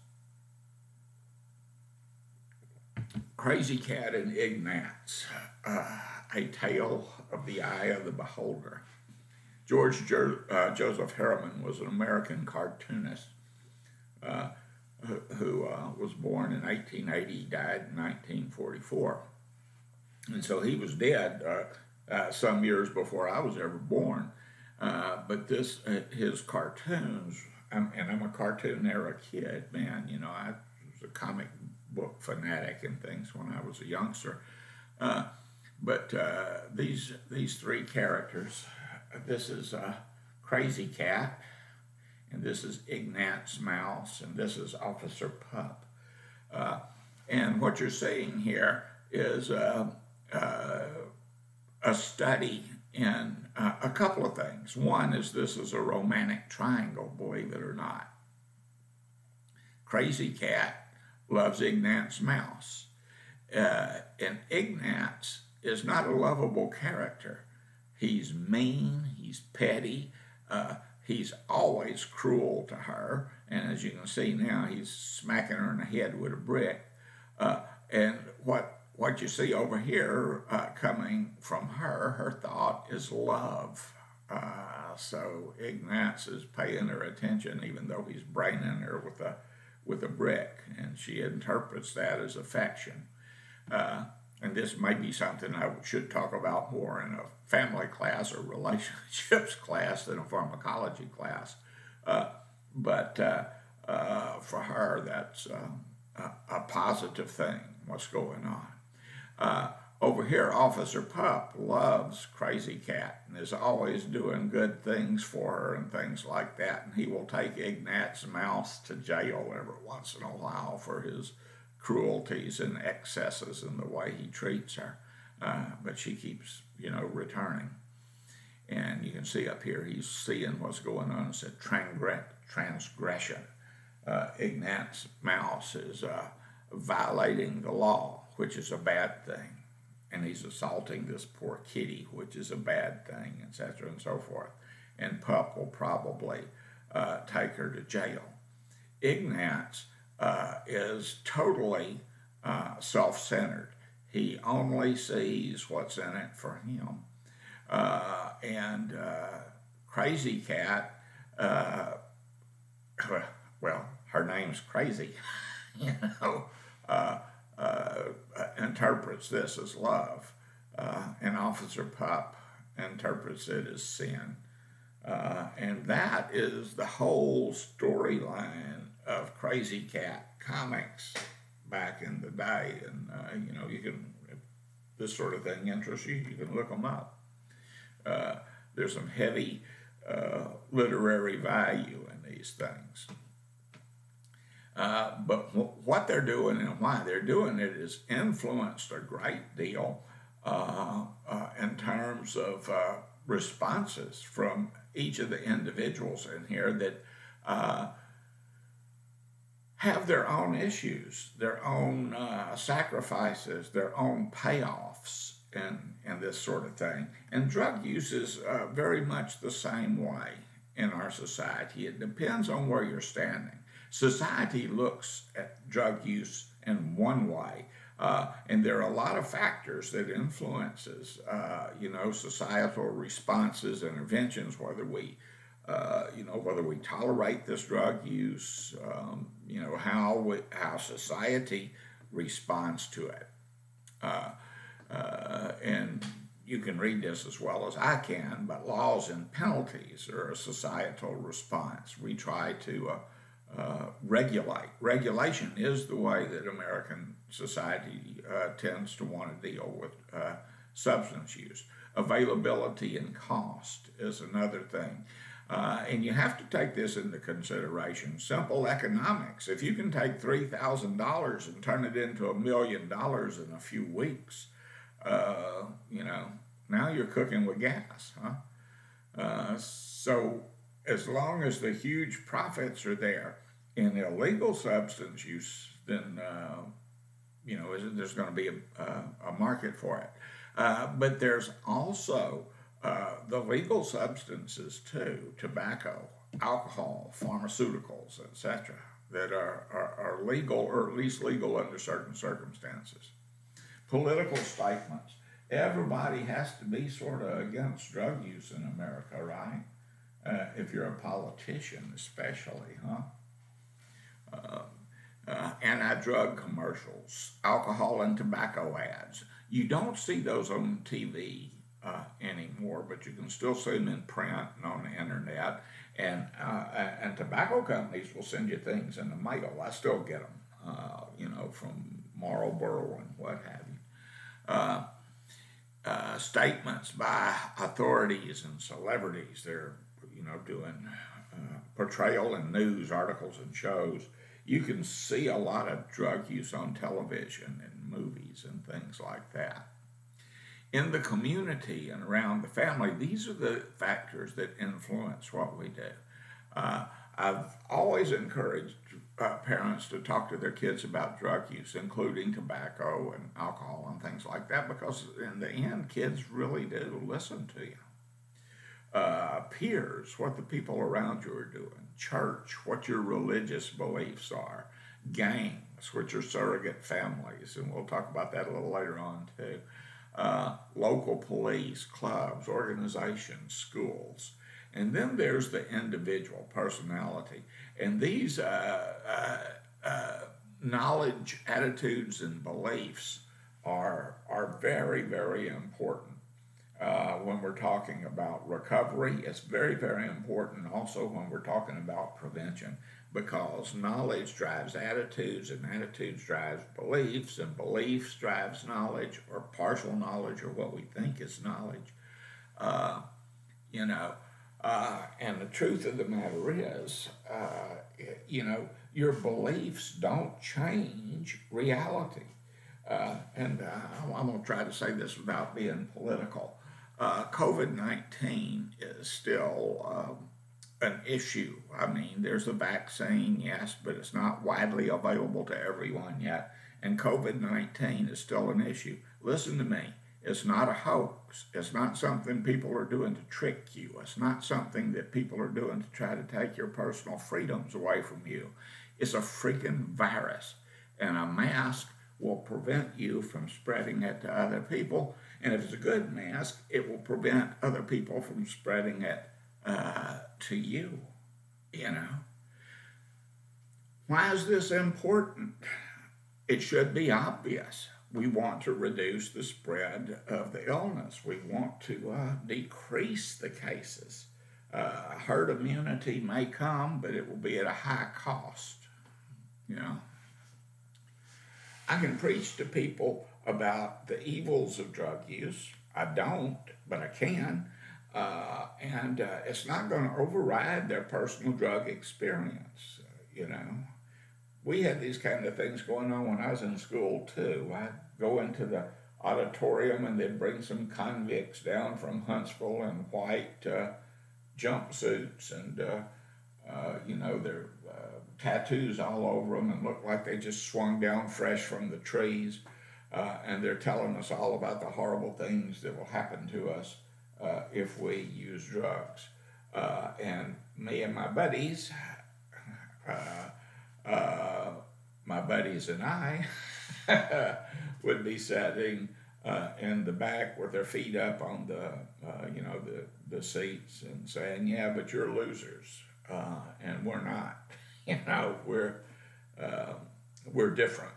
Krazy Kat and Ignatz, uh, A Tale of the Eye of the Beholder. George uh, Joseph Herriman was an American cartoonist uh, who, who was born in 1880, died in 1944 and so he was dead uh, some years before I was ever born. Uh, but this, uh, his cartoons, I'm, and I'm a cartoon era kid, man. You know, I was a comic book fanatic and things when I was a youngster. Uh, but uh, these these three characters, this is Krazy Kat, and this is Ignatz Mouse, and this is Officer Pup. Uh, and what you're seeing here is a study in uh, a couple of things. One is this is a romantic triangle, believe it or not. Krazy Kat loves Ignatz Mouse. Uh, and Ignatz is not a lovable character. He's mean, he's petty, uh, he's always cruel to her. And as you can see now, he's smacking her in the head with a brick. Uh, and what what you see over here uh, coming from her, her thought is love. Uh, so Ignatz is paying her attention, even though he's braining her with a with a brick, and she interprets that as affection. Uh, and this may be something I should talk about more in a family class or relationships class than a pharmacology class. Uh, but uh, uh, for her, that's uh, a, a, positive thing, what's going on. Uh, over here, Officer Pup loves Krazy Kat and is always doing good things for her and things like that. And he will take Ignatz Mouse to jail every once in a while for his cruelties and excesses in the way he treats her. Uh, but she keeps, you know, returning. And you can see up here, he's seeing what's going on. It's a transgression. Uh, Ignatz Mouse is uh, violating the law which is a bad thing. And he's assaulting this poor kitty, which is a bad thing, etc., and so forth. And Pup will probably uh, take her to jail. Ignatz uh, is totally uh, self centered. He only sees what's in it for him. Uh, and uh, Krazy Kat, uh, well, her name's Crazy, you know uh, interprets this as love, uh, and Officer Pup interprets it as sin. Uh, and that is the whole storyline of Krazy Kat comics back in the day. And, uh, you know, you can, if this sort of thing interests you, you can look them up. Uh, there's some heavy uh, literary value in these things. Uh, but what they're doing and why they're doing it is influenced a great deal uh, uh, in terms of uh, responses from each of the individuals in here that uh, have their own issues, their own sacrifices, their own payoffs, and, and this sort of thing. And drug use is very much the same way in our society. It depends on where you're standing. Society looks at drug use in one way, uh, and there are a lot of factors that influences, uh, you know, societal responses, interventions, whether we, uh, you know, whether we tolerate this drug use, um, you know, how we, how society responds to it, uh, uh, and you can read this as well as I can, but laws and penalties are a societal response. We try to uh, uh, regulate. Regulation is the way that American society uh, tends to want to deal with uh, substance use. Availability and cost is another thing. Uh, and you have to take this into consideration. Simple economics. If you can take $3,000 and turn it into a million dollars in a few weeks, uh, you know, now you're cooking with gas, huh? so as long as the huge profits are there, in illegal substance use, then uh, you know there's going to be a, a, market for it. Uh, but there's also uh, the legal substances too: tobacco, alcohol, pharmaceuticals, etc., that are, are, are legal or at least legal under certain circumstances. Political statements. Everybody has to be sort of against drug use in America, right? Uh, if you're a politician, especially, huh? Uh, uh, anti-drug commercials, alcohol and tobacco ads. You don't see those on TV uh, anymore, but you can still see them in print and on the internet. And and tobacco companies will send you things in the mail. I still get them, you know, from Marlboro and what have you. Uh, statements by authorities and celebrities. They're you know doing uh, portrayal in news articles and shows, you can see a lot of drug use on television and movies and things like that. In the community and around the family, these are the factors that influence what we do. Uh, I've always encouraged uh, parents to talk to their kids about drug use, including tobacco and alcohol and things like that, because in the end, kids really do listen to you. Uh, peers, what the people around you are doing, church, what your religious beliefs are, gangs, which are surrogate families, and we'll talk about that a little later on too. Uh, local police, clubs, organizations, schools. And then there's the individual personality. And these uh, uh, uh, knowledge, attitudes, and beliefs are, are very, very important. Uh, when we're talking about recovery, it's very, very important also when we're talking about prevention because knowledge drives attitudes and attitudes drives beliefs and beliefs drives knowledge or partial knowledge or what we think is knowledge. Uh, you know, uh, and the truth of the matter is, uh, you know, your beliefs don't change reality. Uh, and uh, I'm going to try to say this without being political. Uh, COVID 19 is still um, an issue. I mean, there's a vaccine, yes, but it's not widely available to everyone yet. And COVID 19 is still an issue. Listen to me it's not a hoax. It's not something people are doing to trick you. It's not something that people are doing to try to take your personal freedoms away from you. It's a freaking virus. And a mask will prevent you from spreading it to other people. And if it's a good mask, it will prevent other people from spreading it uh, to you. You know? Why is this important? It should be obvious we want to reduce the spread of the illness. We want to uh, decrease the cases. Uh, herd immunity may come, but it will be at a high cost. You know, I can preach to people about the evils of drug use. I don't, but I can. Uh, and uh, it's not going to override their personal drug experience. you know, we had these kind of things going on when I was in school too. I'd go into the auditorium and they'd bring some convicts down from Huntsville in white uh, jumpsuits and, uh, uh, you know, their uh, tattoos all over them and looked like they just swung down fresh from the trees. Uh, and they're telling us all about the horrible things that will happen to us uh, if we use drugs. and me and my buddies, my buddies and I, would be sitting uh, in the back with their feet up on the, uh, you know, the, the seats and saying, yeah, but you're losers. Uh, and we're not. You know, we're, uh, we're different.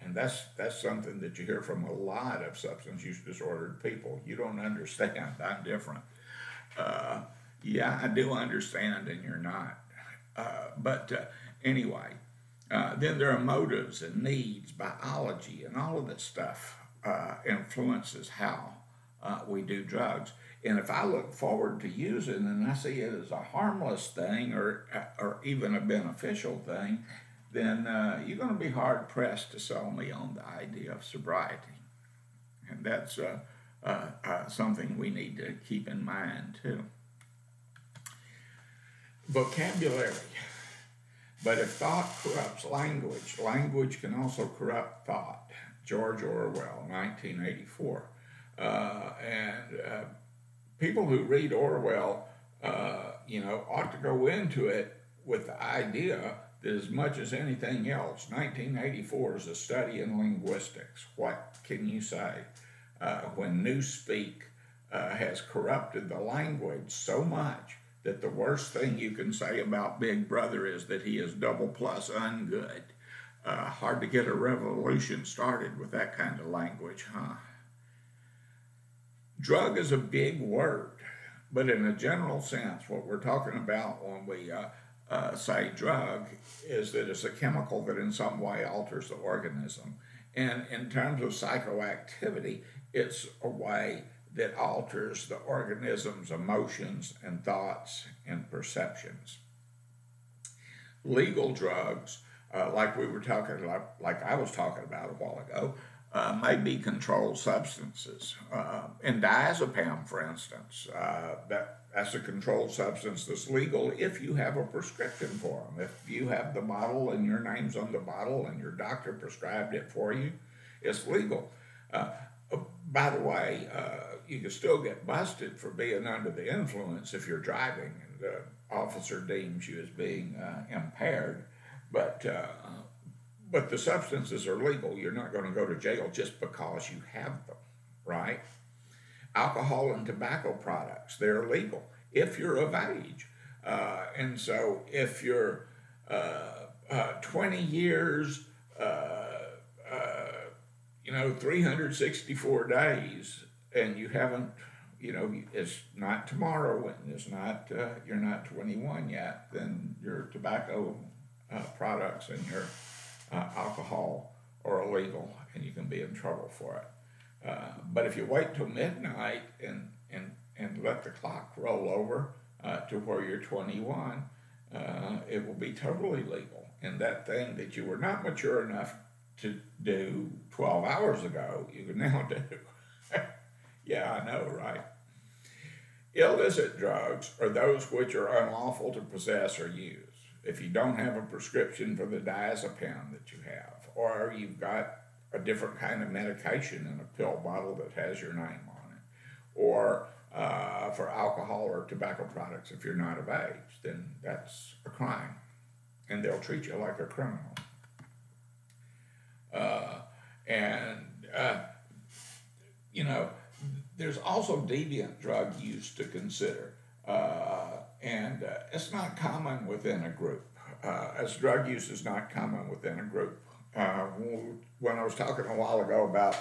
Uh, and that's, that's something that you hear from a lot of substance use disordered people. You don't understand. I'm different. Uh, yeah, I do understand, and you're not. but anyway, uh, then there are motives and needs, biology, and all of this stuff uh, influences how uh, we do drugs. And if I look forward to using and I see it as a harmless thing or, uh, or even a beneficial thing, then uh, you're going to be hard pressed to sell me on the idea of sobriety. And that's something we need to keep in mind too. Vocabulary. But if thought corrupts language, language can also corrupt thought. George Orwell, 1984. Uh, and uh, people who read Orwell, uh, you know, ought to go into it with the idea as much as anything else, 1984 is a study in linguistics. What can you say uh, when Newspeak uh, has corrupted the language so much that the worst thing you can say about Big Brother is that he is double plus ungood. Uh, hard to get a revolution started with that kind of language, huh? Drug is a big word, but in a general sense, what we're talking about when we uh, uh, say drug is that it's a chemical that in some way alters the organism. And in terms of psychoactivity, it's a way that alters the organism's emotions and thoughts and perceptions. Legal drugs, uh, like we were talking like, like I was talking about a while ago, uh, may be controlled substances. Uh, in diazepam, for instance, uh, that that's a controlled substance that's legal if you have a prescription for them. If you have the bottle and your name's on the bottle and your doctor prescribed it for you, it's legal. Uh, by the way, uh, you can still get busted for being under the influence if you're driving and the officer deems you as being uh, impaired. But uh, but the substances are legal. You're not going to go to jail just because you have them, right? Alcohol and tobacco products, they're legal if you're of age. Uh, and so if you're uh, uh, 20 years, uh, uh, you know, 364 days, and you haven't, you know, it's not tomorrow and it's not, uh, you're not 21 yet, then your tobacco products and your alcohol are illegal and you can be in trouble for it. Uh, but if you wait till midnight and, and, and let the clock roll over uh, to where you're 21, uh, it will be totally legal. And that thing that you were not mature enough to do 12 hours ago, you can now do. yeah, I know, right? Illicit drugs are those which are unlawful to possess or use. If you don't have a prescription for the diazepam that you have, or you've got a different kind of medication in a pill bottle that has your name on it, or uh, for alcohol or tobacco products if you're not of age, then that's a crime, and they'll treat you like a criminal. Uh, and uh, you know, there's also deviant drug use to consider, uh, and uh, it's not common within a group. Uh, as drug use is not common within a group uh, when I was talking a while ago about,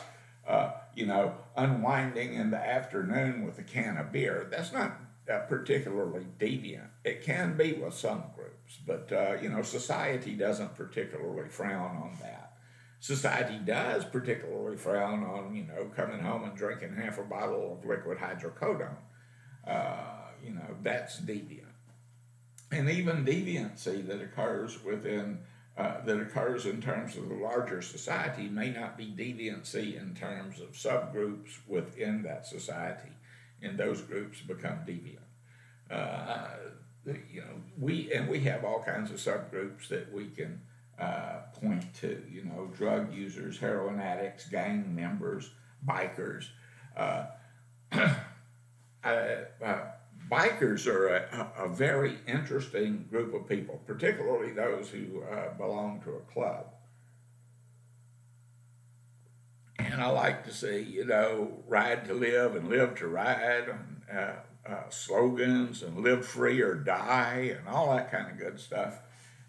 uh, you know, unwinding in the afternoon with a can of beer, that's not uh, particularly deviant. It can be with some groups, but, uh, you know, society doesn't particularly frown on that. Society does particularly frown on, you know, coming home and drinking half a bottle of liquid hydrocodone. Uh, you know, that's deviant. And even deviancy that occurs within uh, that occurs in terms of the larger society may not be deviancy in terms of subgroups within that society, and those groups become deviant. Uh, you know, we and we have all kinds of subgroups that we can uh, point to. You know, drug users, heroin addicts, gang members, bikers. Uh, uh, bikers are a, a, very interesting group of people, particularly those who uh, belong to a club. And I like to see, you know, ride to live and live to ride, and uh, uh, slogans and live free or die, and all that kind of good stuff.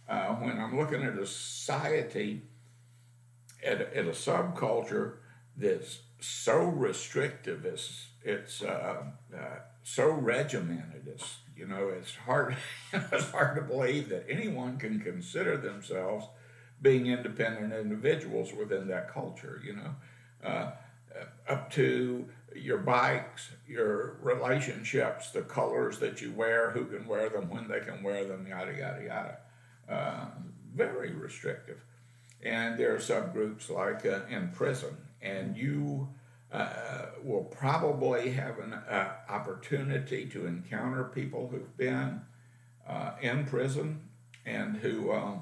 Uh, when I'm looking at a society, at a, at a subculture that's so restrictive, it's, it's uh, uh, so regimented. It's you know it's hard it's hard to believe that anyone can consider themselves being independent individuals within that culture. You know, uh, up to your bikes, your relationships, the colors that you wear, who can wear them, when they can wear them, yada yada yada. Uh, very restrictive. And there are subgroups like uh, in prison, and you uh, will probably have an uh, opportunity to encounter people who've been uh, in prison and who um,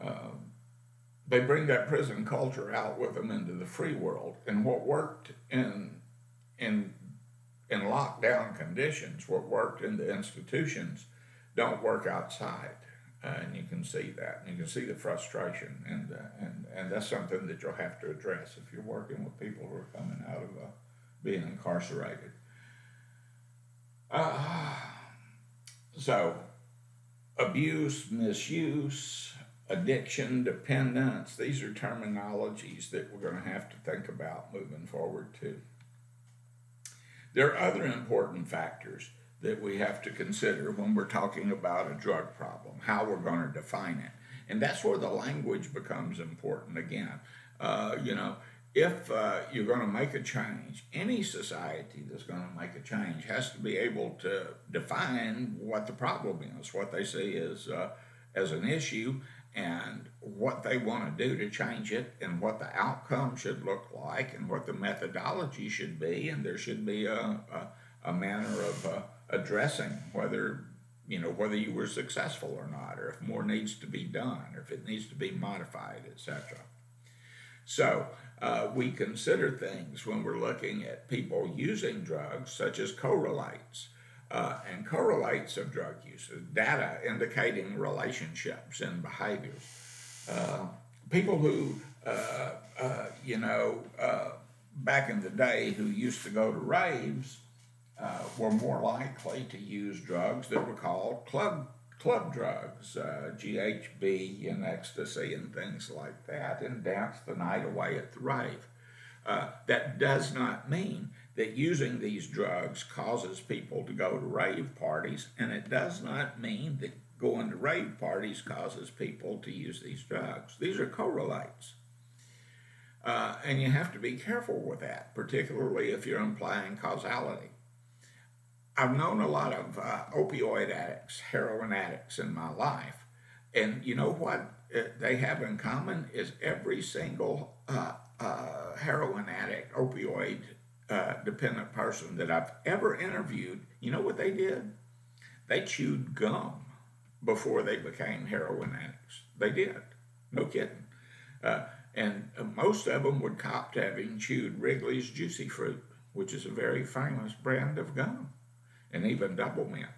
uh, they bring that prison culture out with them into the free world. And what worked in in in lockdown conditions, what worked in the institutions, don't work outside. Uh, and you can see that. And you can see the frustration, and, uh, and, and that's something that you'll have to address if you're working with people who are coming out of uh, being incarcerated. Uh, so, abuse, misuse, addiction, dependence, these are terminologies that we're going to have to think about moving forward too. There are other important factors that we have to consider when we're talking about a drug problem, how we're going to define it. And that's where the language becomes important again. Uh, you know, if uh, you're going to make a change, any society that's going to make a change has to be able to define what the problem is, what they see as uh, as an issue, and what they want to do to change it, and what the outcome should look like, and what the methodology should be, and there should be a a, a manner of uh, addressing whether you know whether you were successful or not, or if more needs to be done, or if it needs to be modified, etc. So uh, we consider things when we're looking at people using drugs, such as correlates. Uh, and correlates of drug use, data indicating relationships and behaviors. Uh, people who, uh, uh, you know, uh, back in the day who used to go to raves were more likely to use drugs that were called club club drugs, uh, GHB and ecstasy and things like that, and dance the night away at the rave. Uh, that does not mean that using these drugs causes people to go to rave parties, and it does not mean that going to rave parties causes people to use these drugs. These are correlates. Uh, and you have to be careful with that, particularly if you're implying causality. I've known a lot of uh, opioid addicts, heroin addicts in my life. And you know what uh, they have in common is every single uh, uh, heroin addict, opioid uh, dependent person that I've ever interviewed, you know what they did? They chewed gum before they became heroin addicts. They did. No kidding. Uh, and most of them would cop to having chewed Wrigley's Juicy Fruit, which is a very famous brand of gum and even Doublemint,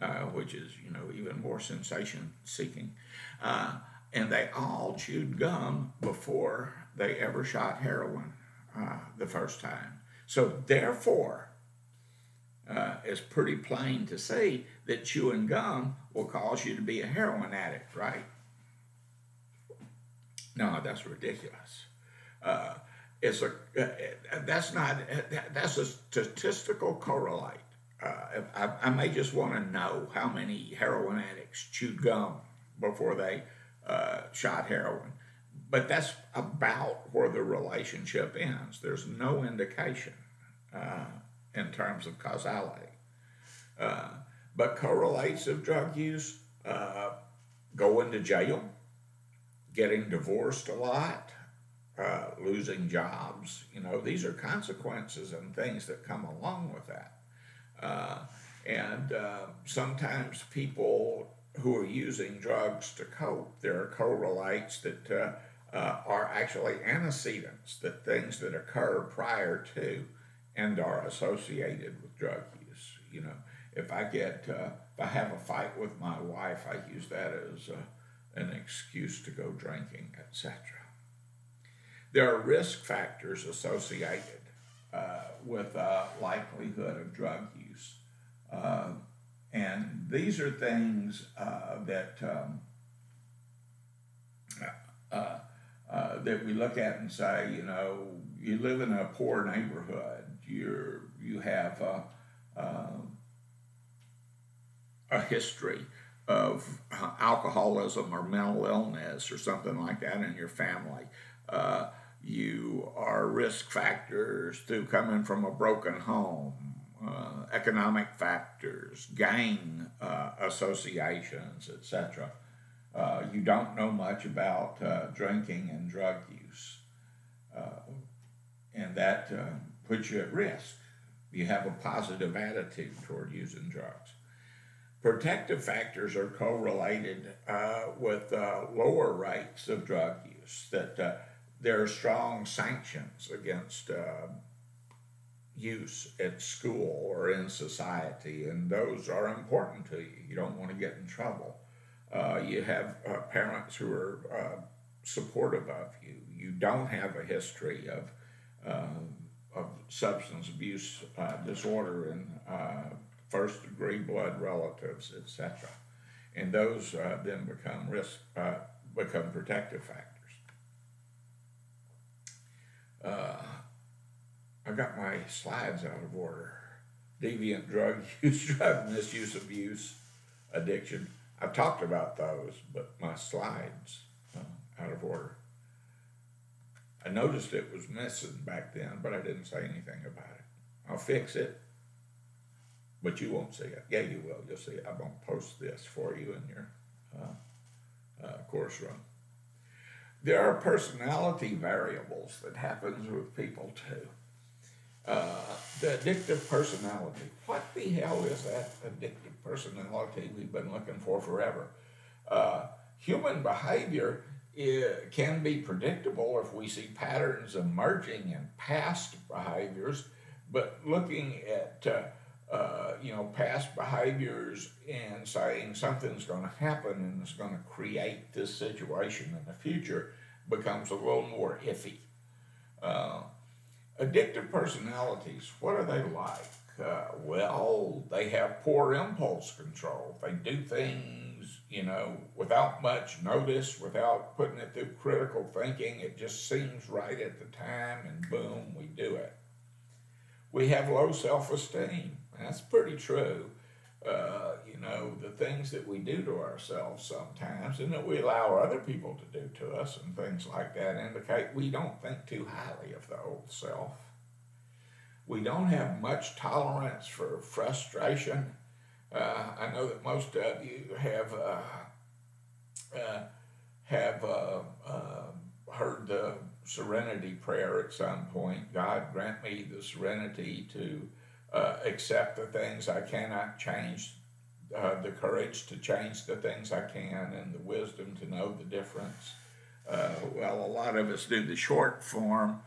uh, which is you know even more sensation seeking. Uh, and they all chewed gum before they ever shot heroin uh, the first time. So therefore, uh, it's pretty plain to see that chewing gum will cause you to be a heroin addict, right? No, that's ridiculous. Uh, it's a uh, that's not that's a statistical correlate uh, I, I, may just want to know how many heroin addicts chewed gum before they uh, shot heroin. But that's about where the relationship ends. There's no indication uh, in terms of causality. Uh, but correlates of drug use, uh, going to jail, getting divorced a lot, uh, losing jobs, you know, these are consequences and things that come along with that. Uh, and uh, sometimes people who are using drugs to cope, there are correlates that uh, uh, are actually antecedents, that things that occur prior to and are associated with drug use. You know, if I get, uh, if I have a fight with my wife, I use that as an excuse to go drinking, etc. There are risk factors associated uh, with a likelihood of drug use. Uh, and these are things uh, that um, uh, uh, that we look at and say, you know, you live in a poor neighborhood, you're you have a, a history of alcoholism or mental illness or something like that in your family. Uh, you are risk factors through coming from a broken home, uh, economic factors, gang uh, associations, etc. Uh, you don't know much about uh, drinking and drug use, uh, and that uh, puts you at risk. You have a positive attitude toward using drugs. Protective factors are correlated with lower rates of drug use that there are strong sanctions against use at school or in society, and those are important to you. You don't want to get in trouble. Uh, you have uh, parents who are uh, supportive of you. You don't have a history of um, of substance abuse uh, disorder in uh, first degree blood relatives, etc. And those then become risk become protective factors. Uh, I got my slides out of order. Deviant drug use, drug misuse, abuse, addiction. I've talked about those, but my slides uh, out of order. I noticed it was missing back then, but I didn't say anything about it. I'll fix it, but you won't see it. Yeah, you will. You'll see it. I'm going to post this for you in your uh, uh, course run. There are personality variables that happens with people too. Uh, the addictive personality. What the hell is that addictive personality we've been looking for forever? Uh, human behavior can be predictable if we see patterns emerging in past behaviors, but looking at uh, uh, you know past behaviors and saying something's going to happen and it's going to create this situation in the future becomes a little more iffy. Uh, addictive personalities, what are they like? Uh, well, they have poor impulse control. They do things, you know, without much notice, without putting it through critical thinking. It just seems right at the time, and boom, we do it. We have low self esteem. That's pretty true. Uh, you know, the things that we do to ourselves sometimes and that we allow other people to do to us and things like that indicate we don't think too highly of the old self. We don't have much tolerance for frustration. Uh, I know that most of you have uh, uh have uh, uh, heard the serenity prayer at some point. God grant me the serenity to uh, accept the things I cannot change, uh, the courage to change the things I can, and the wisdom to know the difference. Uh, well, a lot of us do the short form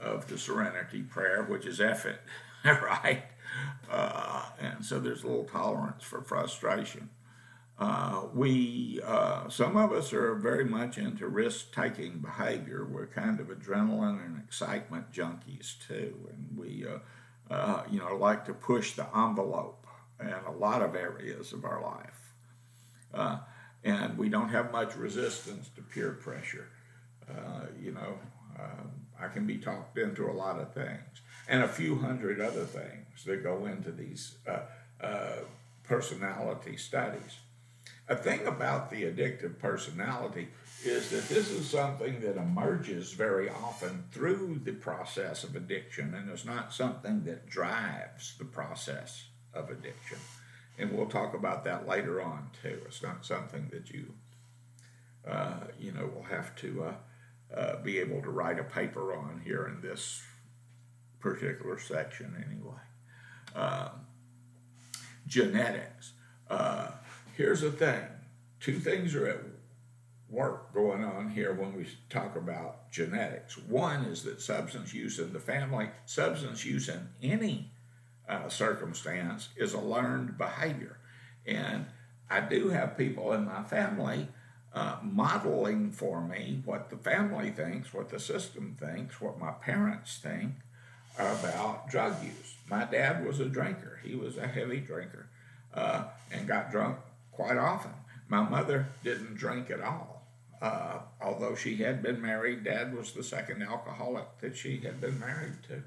of the Serenity Prayer, which is it, right? Uh, and so there's a little tolerance for frustration. Uh, we, some of us are very much into risk taking behavior. We're kind of adrenaline and excitement junkies too. And we, uh, uh, you know, like to push the envelope in a lot of areas of our life. Uh, and we don't have much resistance to peer pressure. Uh, you know, um, I can be talked into a lot of things, and a few hundred other things that go into these uh, uh, personality studies. A thing about the addictive personality is that this is something that emerges very often through the process of addiction and it's not something that drives the process of addiction. And we'll talk about that later on too. It's not something that you, uh, you know, will have to uh, uh, be able to write a paper on here in this particular section anyway. Um, genetics. Uh, here's the thing two things are at work going on here when we talk about genetics. One is that substance use in the family, substance use in any uh, circumstance, is a learned behavior. And I do have people in my family uh, modeling for me what the family thinks, what the system thinks, what my parents think about drug use. My dad was a drinker, he was a heavy drinker uh, and got drunk quite often. My mother didn't drink at all uh, although she had been married, Dad was the second alcoholic that she had been married to.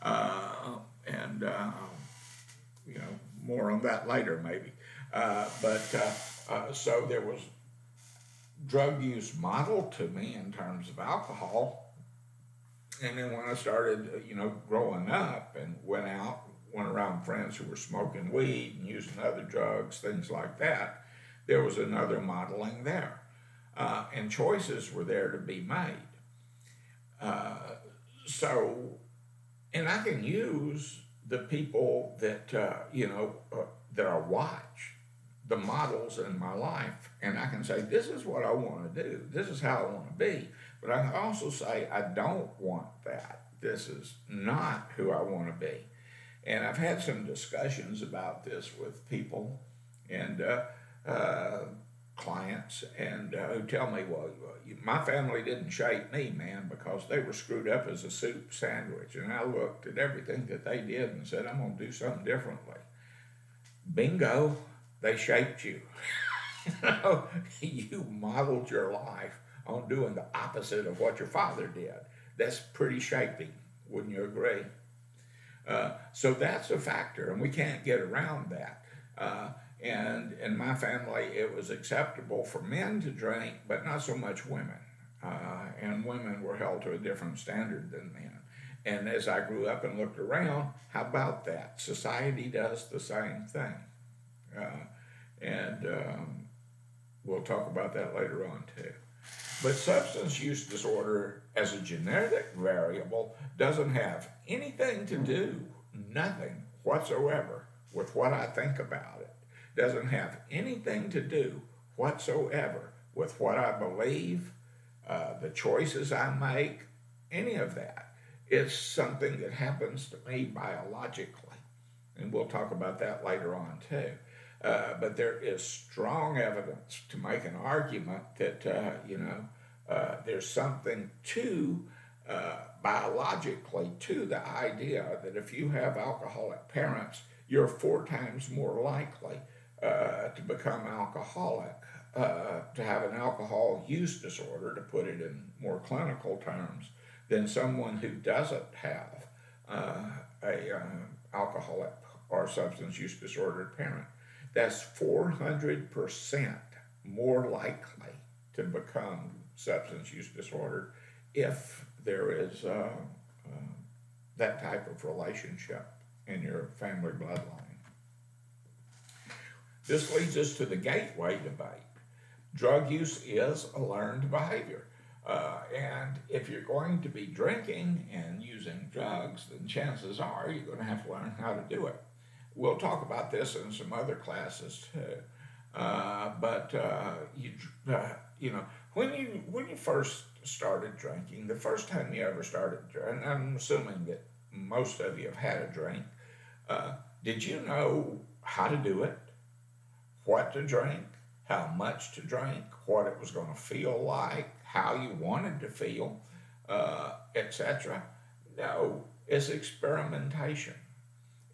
Uh, and, uh, you know, more on that later maybe. Uh, but uh, uh, so there was drug use modeled to me in terms of alcohol. And then when I started, you know, growing up and went out, went around friends who were smoking weed and using other drugs, things like that, there was another modeling there uh, and choices were there to be made. Uh, so, and I can use the people that, uh, you know, uh, that I watch, the models in my life, and I can say, this is what I want to do, this is how I want to be. But I can also say, I don't want that. This is not who I want to be. And I've had some discussions about this with people, and uh, uh, clients and uh, who tell me, well, my family didn't shape me, man, because they were screwed up as a soup sandwich. And I looked at everything that they did and said, I'm going to do something differently. Bingo, they shaped you. you you modeled your life on doing the opposite of what your father did. That's pretty shaping, wouldn't you agree? Uh, so that's a factor, and we can't get around that. Uh, and in my family, it was acceptable for men to drink, but not so much women. uh, and women were held to a different standard than men. And as I grew up and looked around, how about that? Society does the same thing. Uh, and um, we'll talk about that later on too. But substance use disorder as a genetic variable doesn't have anything to do, nothing whatsoever, with what I think about it. Doesn't have anything to do whatsoever with what I believe, uh, the choices I make, any of that. It's something that happens to me biologically. And we'll talk about that later on too. Uh, but there is strong evidence to make an argument that, uh, you know, uh, there's something to uh, biologically to the idea that if you have alcoholic parents, you're four times more likely uh, to become alcoholic, to have an alcohol use disorder, to put it in more clinical terms, than someone who doesn't have a alcoholic or substance use disordered parent that's 400% more likely to become substance use disorder if there is uh, uh, that type of relationship in your family bloodline. This leads us to the gateway debate. Drug use is a learned behavior. Uh, and if you're going to be drinking and using drugs, then chances are you're going to have to learn how to do it. We'll talk about this in some other classes too. Uh, but uh, you, uh, you know, when you when you first started drinking, the first time you ever started, and I'm assuming that most of you have had a drink. Uh, did you know how to do it, what to drink, how much to drink, what it was going to feel like, how you wanted to feel, uh, etc.? No, it's experimentation,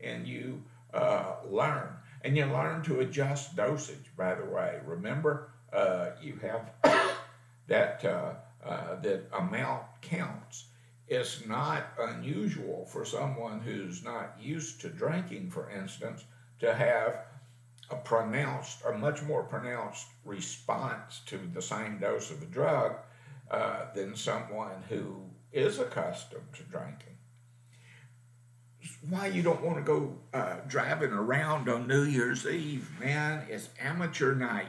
and you uh, learn. And you learn to adjust dosage, by the way. Remember, uh, you have that, uh, uh, that amount counts. It's not unusual for someone who's not used to drinking, for instance, to have a pronounced, a much more pronounced response to the same dose of a drug uh, than someone who is accustomed to drinking why you don't want to go uh, driving around on New Year's Eve, man. It's amateur night.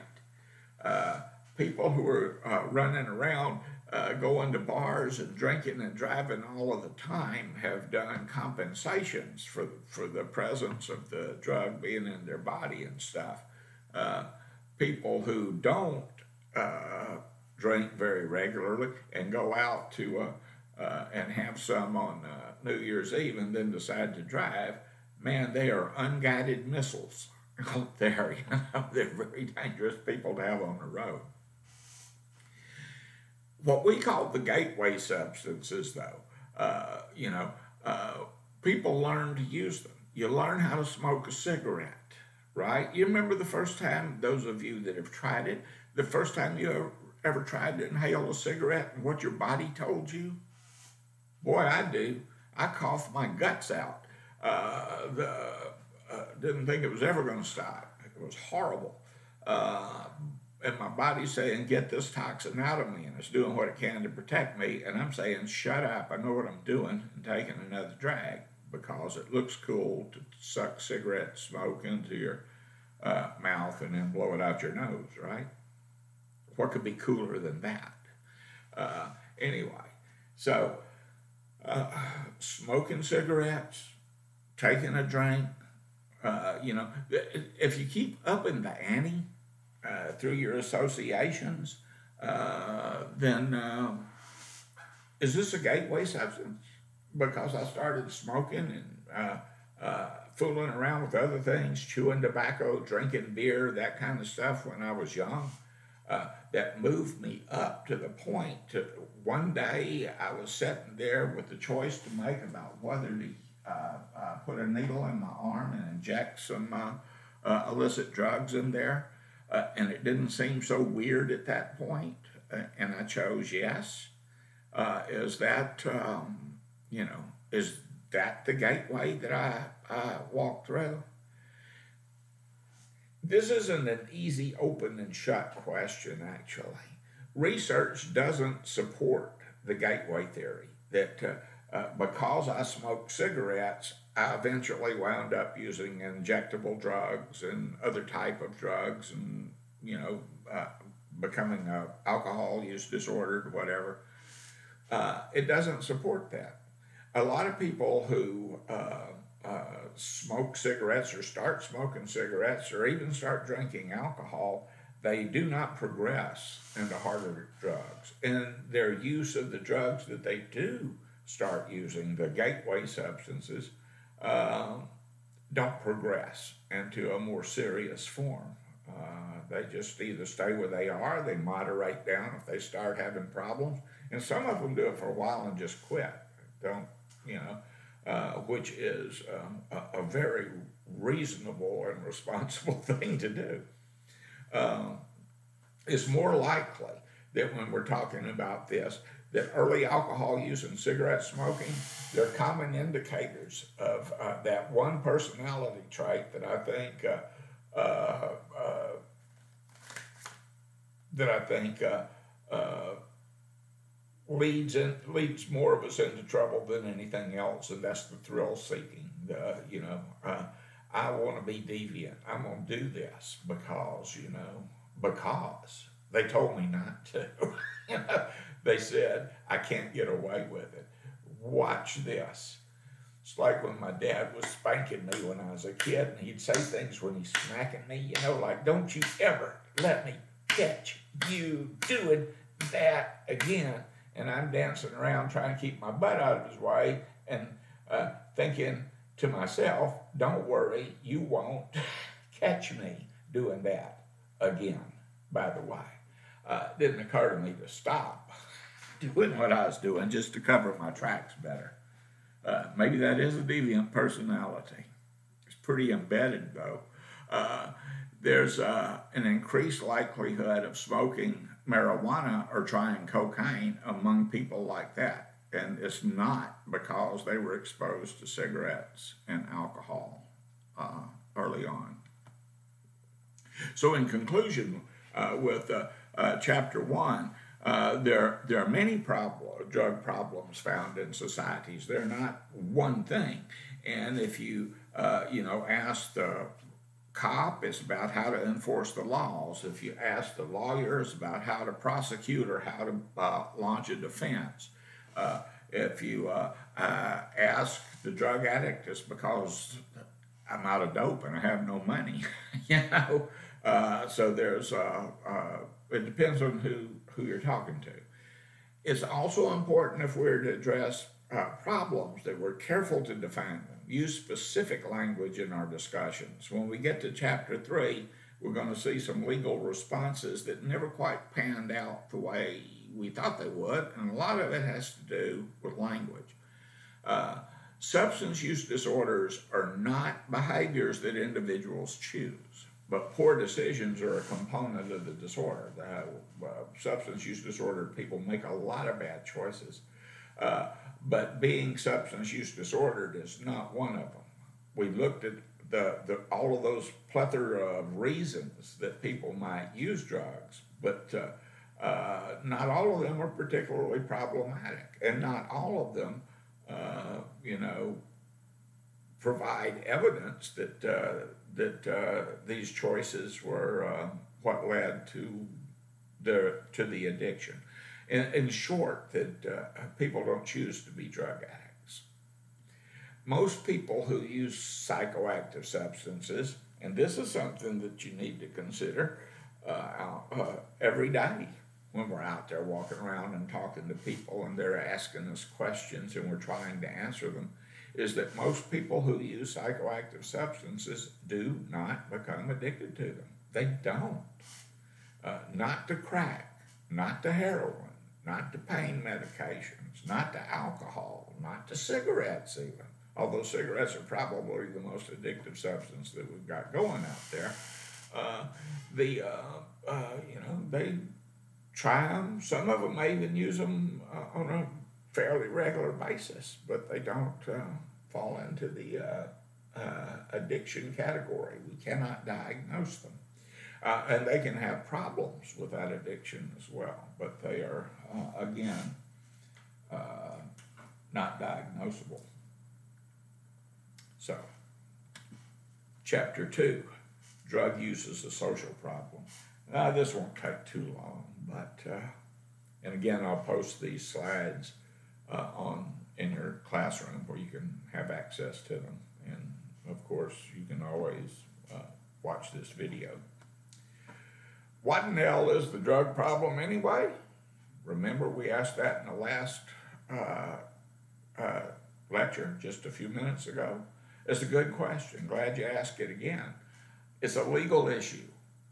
Uh, people who are uh, running around uh, going to bars and drinking and driving all of the time have done compensations for for the presence of the drug being in their body and stuff. Uh, people who don't uh, drink very regularly and go out to and have some on New Year's Eve and then decide to drive, man, they are unguided missiles out there. You know, they're very dangerous people to have on the road. What we call the gateway substances, though, uh, you know, uh, people learn to use them. You learn how to smoke a cigarette, right? You remember the first time, those of you that have tried it, the first time you ever, tried to inhale a cigarette and what your body told you? Boy, I do. I coughed my guts out. Uh, the, uh, didn't think it was ever going to stop. It was horrible. And my body's saying, get this toxin out of me, and it's doing what it can to protect me. And I'm saying, shut up, I know what I'm doing, and taking another drag because it looks cool to suck cigarette smoke into your uh, mouth and then blow it out your nose, right? What could be cooler than that? Uh, anyway, so uh, smoking cigarettes, taking a drink. Uh, you know, if you keep upping the ante uh, through your associations, uh, then uh, is this a gateway substance? Because I started smoking and uh, fooling around with other things, chewing tobacco, drinking beer, that kind of stuff when I was young. Uh, that moved me up to the point to one day I was sitting there with the choice to make about whether to uh, uh, put a needle in my arm and inject some uh, uh, illicit drugs in there. Uh, and it didn't seem so weird at that point, and I chose yes. is that, um, you know, is that the gateway that I, I walked through? This isn't an easy open and shut question, actually. research doesn't support the gateway theory that uh, uh, because I smoke cigarettes, I eventually wound up using injectable drugs and other type of drugs, and you know, uh, becoming a alcohol use disordered, whatever. Uh, it doesn't support that. A lot of people who uh, uh, smoke cigarettes or start smoking cigarettes or even start drinking alcohol, they do not progress into harder drugs. And their use of the drugs that they do start using, the gateway substances, don't progress into a more serious form. Uh, they just either stay where they are, they moderate down if they start having problems, and some of them do it for a while and just quit. Don't, you know, uh, which is um, a, a, very reasonable and responsible thing to do. Um, it's more likely that when we're talking about this, that early alcohol use and cigarette smoking, they're common indicators of uh, that one personality trait that I think uh, uh, uh that I think uh, uh, leads in, leads more of us into trouble than anything else, and that's the thrill seeking. you know, I want to be deviant. I'm going to do this because you know because they told me not to. they said, I can't get away with it. Watch this. It's like when my dad was spanking me when I was a kid, and he'd say things when he's smacking me, you know, like, Don't you ever let me catch you doing that again. And I'm dancing around trying to keep my butt out of his way and uh, thinking to myself, Don't worry, you won't catch me doing that again, by the way uh, didn't occur to me to stop doing what I was doing just to cover my tracks better. Uh, maybe that is a deviant personality. It's pretty embedded, though. Uh, there's uh, an increased likelihood of smoking marijuana or trying cocaine among people like that. And it's not because they were exposed to cigarettes and alcohol uh, early on. So, in conclusion, uh, with uh, chapter one, uh, there, there are many problem, drug problems found in societies. They're not one thing. And if you, uh, you know, ask the cop, it's about how to enforce the laws. If you ask the lawyer, it's about how to prosecute or how to uh, launch a defense. Uh, if you uh, ask the drug addict, it's because I'm out of dope and I have no money, you know. so there's it depends on who, who you're talking to. It's also important if we're to address uh, problems that we're careful to define them, use specific language in our discussions. When we get to chapter three, we're going to see some legal responses that never quite panned out the way we thought they would, and a lot of it has to do with language. Uh, substance use disorders are not behaviors that individuals choose. But poor decisions are a component of the disorder. The uh, substance use disorder people make a lot of bad choices. Uh, but being substance use disordered is not one of them. We looked at the, the, all of those plethora of reasons that people might use drugs, but uh, uh, not all of them are particularly problematic, and not all of them, uh, you know, provide evidence that uh, that uh, these choices were uh, what led to the to the addiction. In, in short, that uh, people don't choose to be drug addicts. Most people who use psychoactive substances, and this is something that you need to consider uh, uh, every day when we're out there walking around and talking to people and they're asking us questions and we're trying to answer them is that most people who use psychoactive substances do not become addicted to them. They don't. Uh, not to crack, not to heroin, not to pain medications, not to alcohol, not to cigarettes, even. Although cigarettes are probably the most addictive substance that we've got going out there. Uh, the uh, uh you know they try them. Some of them may even use them uh, on a fairly regular basis, but they don't uh, fall into the uh, uh, addiction category. We cannot diagnose them. Uh, and they can have problems with that addiction as well, but they are, uh, again, uh, not diagnosable. So, chapter two drug use is a social problem. Uh, this won't take too long, but, and again, I'll post these slides uh, on in your classroom where you can have access to them. And of course, you can always uh, watch this video. What in hell is the drug problem anyway? Remember, we asked that in the last uh, uh, lecture just a few minutes ago? It's a good question. Glad you asked it again. It's a legal issue,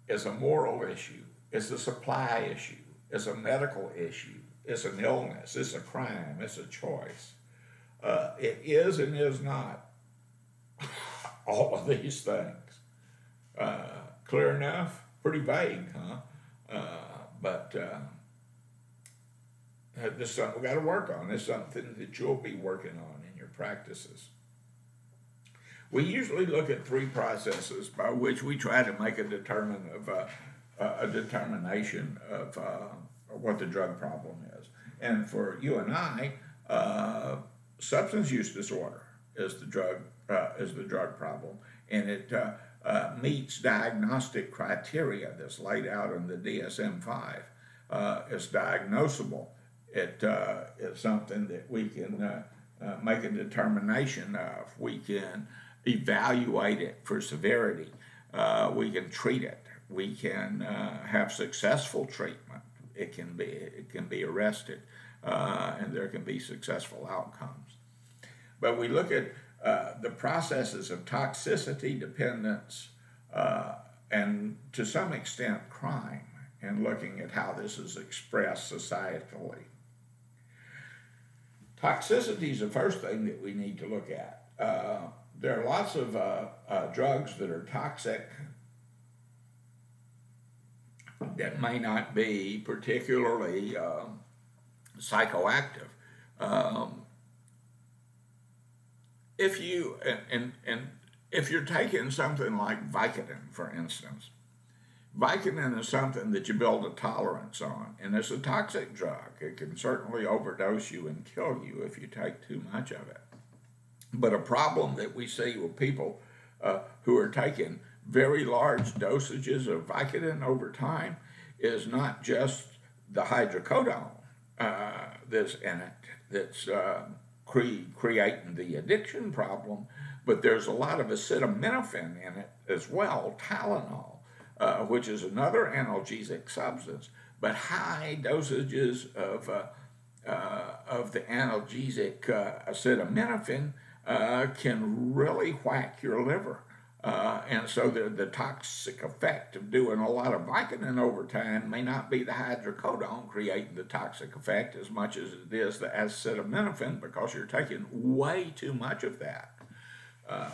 it's a moral issue, it's a supply issue, it's a medical issue, it's an illness, it's a crime, it's a choice. Uh, it is and is not all of these things. Uh, clear enough? Pretty vague, huh? Uh, but uh, this is something we got to work on. It's something that you'll be working on in your practices. We usually look at three processes by which we try to make a determine of uh, a determination of uh, what the drug problem. And for you and I, uh, substance use disorder is the drug uh, is the drug problem, and it uh, uh, meets diagnostic criteria that's laid out in the DSM-5. it's diagnosable. It is something that we can make a determination of. We can evaluate it for severity. Uh, we can treat it. We can uh, have successful treatment. It can be it can be arrested, uh, and there can be successful outcomes. But we look at uh, the processes of toxicity, dependence, uh, and to some extent crime, and looking at how this is expressed societally. Toxicity is the first thing that we need to look at. Uh, there are lots of uh, uh, drugs that are toxic that may not be particularly um, psychoactive. Um, if you and, and, and if you're taking something like Vicodin, for instance, Vicodin is something that you build a tolerance on, and it's a toxic drug. It can certainly overdose you and kill you if you take too much of it. But a problem that we see with people uh, who are taking very large dosages of Vicodin over time is not just the hydrocodone uh, that's in it that's uh, cre- creating the addiction problem, but there's a lot of acetaminophen in it as well, Tylenol, uh, which is another analgesic substance. But high dosages of, uh, uh, of the analgesic acetaminophen uh, can really whack your liver. Uh, and so the, the toxic effect of doing a lot of Vicodin over time may not be the hydrocodone creating the toxic effect as much as it is the acetaminophen because you're taking way too much of that. Uh,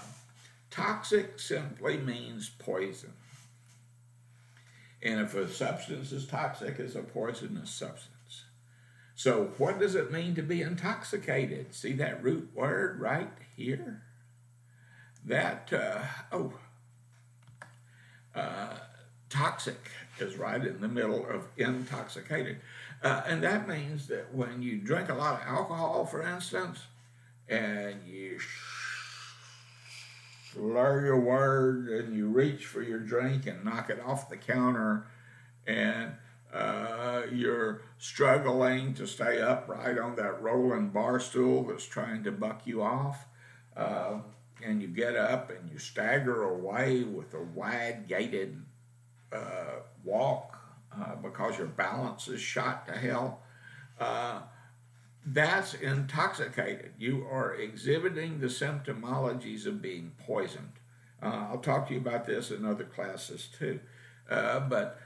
toxic simply means poison. And if a substance is toxic, it's a poisonous substance. So, what does it mean to be intoxicated? See that root word right here? That, uh, oh, uh, toxic is right in the middle of intoxicated. Uh, and that means that when you drink a lot of alcohol, for instance, and you slur your word and you reach for your drink and knock it off the counter and uh, you're struggling to stay upright on that rolling bar stool that's trying to buck you off. Uh, and you get up and you stagger away with a wide gaited uh, walk uh, because your balance is shot to hell. Uh, that's intoxicated. You are exhibiting the symptomologies of being poisoned. Uh, I'll talk to you about this in other classes too. but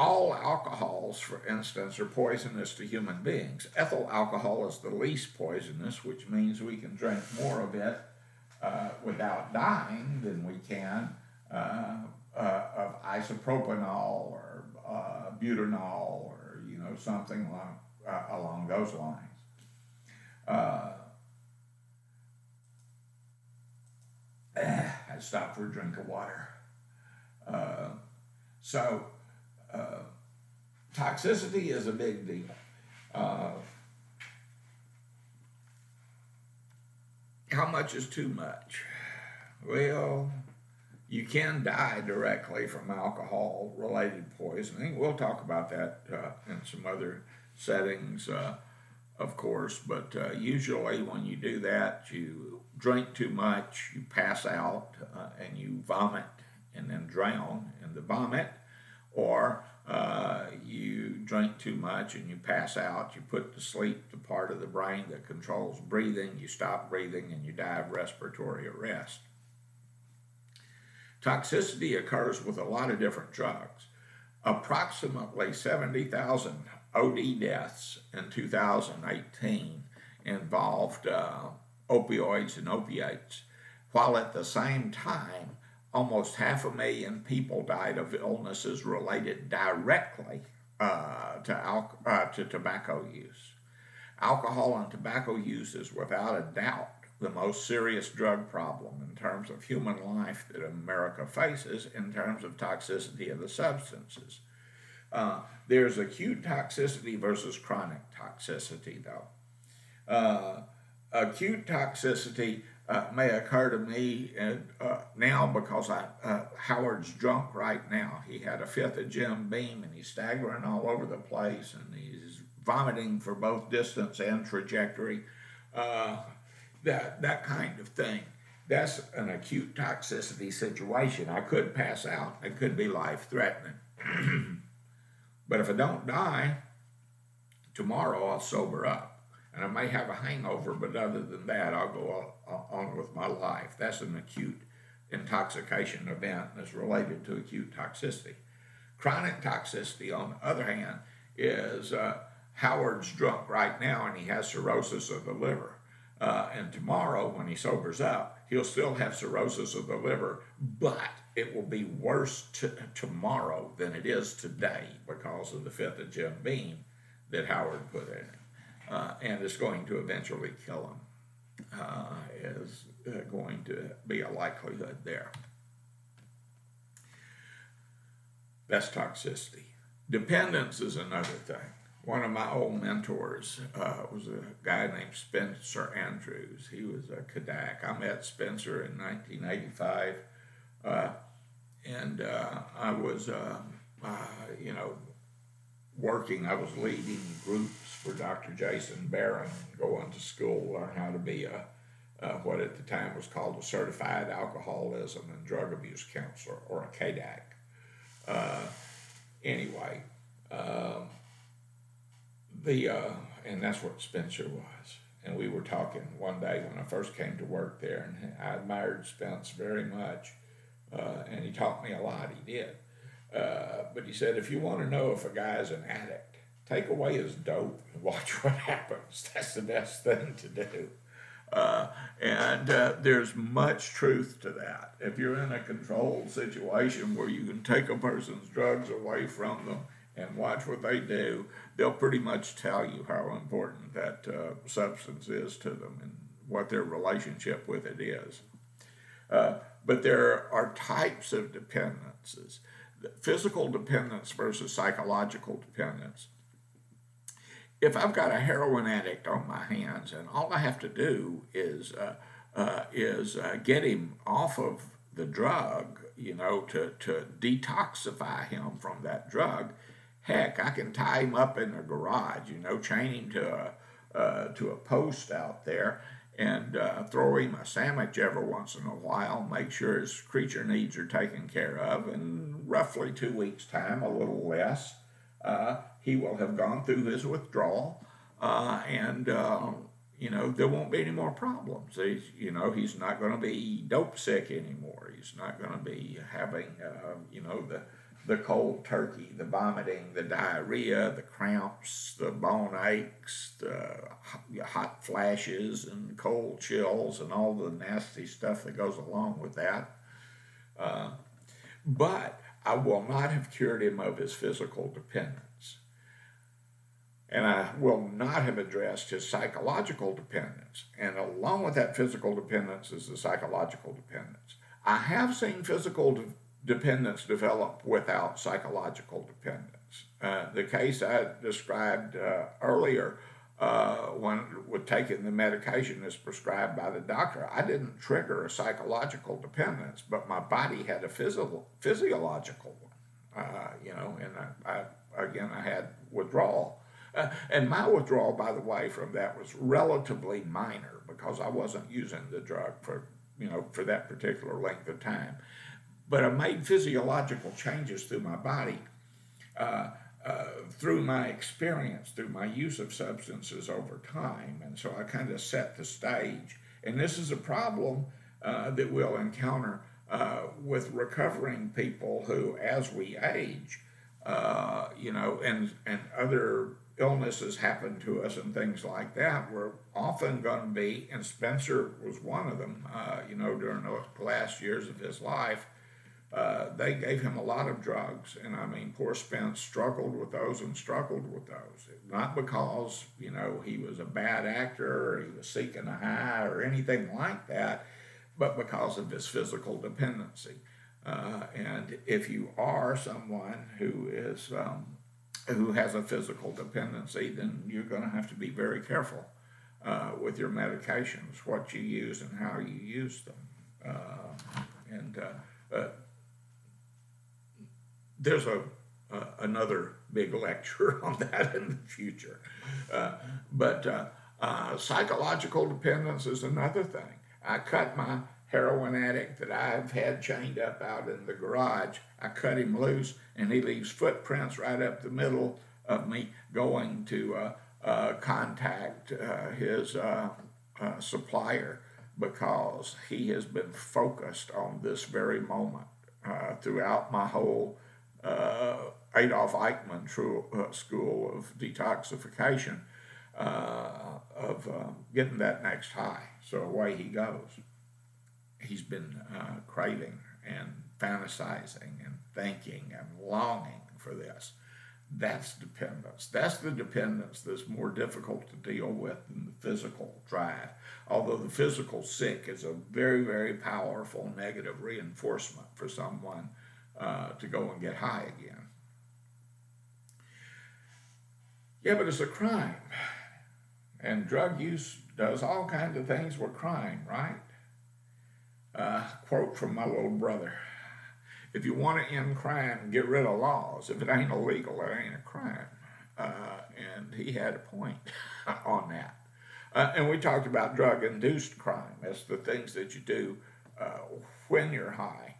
all alcohols, for instance, are poisonous to human beings. Ethyl alcohol is the least poisonous, which means we can drink more of it uh, without dying than we can uh, uh, of isopropanol or uh, butanol or you know something along uh, along those lines. Uh, I stopped for a drink of water. So, uh, toxicity is a big deal. Uh, how much is too much? Well, you can die directly from alcohol related poisoning. We'll talk about that uh, in some other settings, uh, of course, but uh, usually when you do that, you drink too much, you pass out, uh, and you vomit and then drown in the vomit, or uh, you drink too much and you pass out, you put to sleep the part of the brain that controls breathing, you stop breathing, and you die of respiratory arrest. Toxicity occurs with a lot of different drugs. Approximately 70,000 OD deaths in 2018 involved uh, opioids and opiates, while at the same time, almost half a million people died of illnesses related directly uh, to, al- uh, to tobacco use. Alcohol and tobacco use is without a doubt the most serious drug problem in terms of human life that America faces in terms of toxicity of the substances. Uh, there's acute toxicity versus chronic toxicity, though. Uh, acute toxicity uh, may occur to me and, uh, now because I, uh, Howard's drunk right now. He had a fifth of Jim Beam and he's staggering all over the place and he's vomiting for both distance and trajectory. Uh, that that kind of thing. That's an acute toxicity situation. I could pass out. It could be life threatening. but if I don't die, tomorrow I'll sober up and I may have a hangover, but other than that, I'll go on with my life. That's an acute intoxication event that's related to acute toxicity. Chronic toxicity, on the other hand, is uh, Howard's drunk right now and he has cirrhosis of the liver. Uh, and tomorrow, when he sobers up, he'll still have cirrhosis of the liver, but it will be worse tomorrow than it is today because of the fifth of Jim Beam that Howard put in him uh, and is going to eventually kill him, uh, is uh, going to be a likelihood there. That's toxicity. Dependence is another thing. One of my old mentors uh, was a guy named Spencer Andrews. He was a CADAC. I met Spencer in 1985, uh, and uh, I was, um, you know, working. I was leading groups for Dr. Jason Barron, going to school, learn how to be a, uh, what at the time was called a certified alcoholism and drug abuse counselor, or a CADAC. Uh, anyway, um, the uh, and that's what Spencer was. And we were talking one day when I first came to work there, and I admired Spence very much, uh, and he taught me a lot. He did. Uh, but he said, if you want to know if a guy is an addict, take away his dope and watch what happens. That's the best thing to do. Uh, and uh, there's much truth to that. If you're in a controlled situation where you can take a person's drugs away from them and watch what they do, they'll pretty much tell you how important that uh, substance is to them and what their relationship with it is. Uh, but there are types of dependencies physical dependence versus psychological dependence. If I've got a heroin addict on my hands and all I have to do is uh, uh, is uh, get him off of the drug, you know, to, to detoxify him from that drug, heck, I can tie him up in the garage, you know, chain him to a, uh, to a post out there and uh, throw him a sandwich every once in a while, make sure his creature needs are taken care of. In roughly two weeks' time, a little less, uh, he will have gone through his withdrawal, uh, and uh, you know there won't be any more problems. He's, you know, he's not going to be dope sick anymore. He's not going to be having, uh, you know, the the cold turkey, the vomiting, the diarrhea, the cramps, the bone aches, the hot flashes and cold chills, and all the nasty stuff that goes along with that. Uh, but I will not have cured him of his physical dependence. And I will not have addressed his psychological dependence. And along with that physical dependence is the psychological dependence. I have seen physical dependence develop without psychological dependence. Uh, the case I described uh, earlier, uh, when with taking the medication as prescribed by the doctor, I didn't trigger a psychological dependence, but my body had a physical physiological one. Uh, you know, and I, I, again I had withdrawal, uh, and my withdrawal, by the way, from that was relatively minor because I wasn't using the drug for you know for that particular length of time, but I made physiological changes through my body. Uh, uh, through my experience, through my use of substances over time. And so I kind of set the stage. And this is a problem uh, that we'll encounter uh, with recovering people who, as we age, uh, you know, and, and other illnesses happen to us and things like that, we're often going to be, and Spencer was one of them, uh, you know, during the last years of his life uh, they gave him a lot of drugs, and I mean, poor Spence struggled with those and struggled with those. Not because you know he was a bad actor or he was seeking a high or anything like that, but because of his physical dependency. Uh, and if you are someone who is um, who has a physical dependency, then you're going to have to be very careful uh, with your medications, what you use, and how you use them. Uh, and uh, there's a uh, another big lecture on that in the future. Uh, but uh, uh, psychological dependence is another thing. I cut my heroin addict that I've had chained up out in the garage. I cut him loose, and he leaves footprints right up the middle of me going to uh, uh, contact his supplier because he has been focused on this very moment throughout my whole uh, Adolf Eichmann uh, School of Detoxification uh, of uh, getting that next high. So away he goes. He's been uh, craving and fantasizing and thinking and longing for this. That's dependence. That's the dependence that's more difficult to deal with than the physical drive. Although the physical sick is a very, very powerful negative reinforcement for someone uh, to go and get high again. Yeah, but it's a crime. And drug use does all kinds of things with crime, right? Uh, quote from my little brother If you want to end crime, get rid of laws. If it ain't illegal, it ain't a crime. Uh, and he had a point on that. Uh, and we talked about drug induced crime. That's the things that you do uh, when you're high.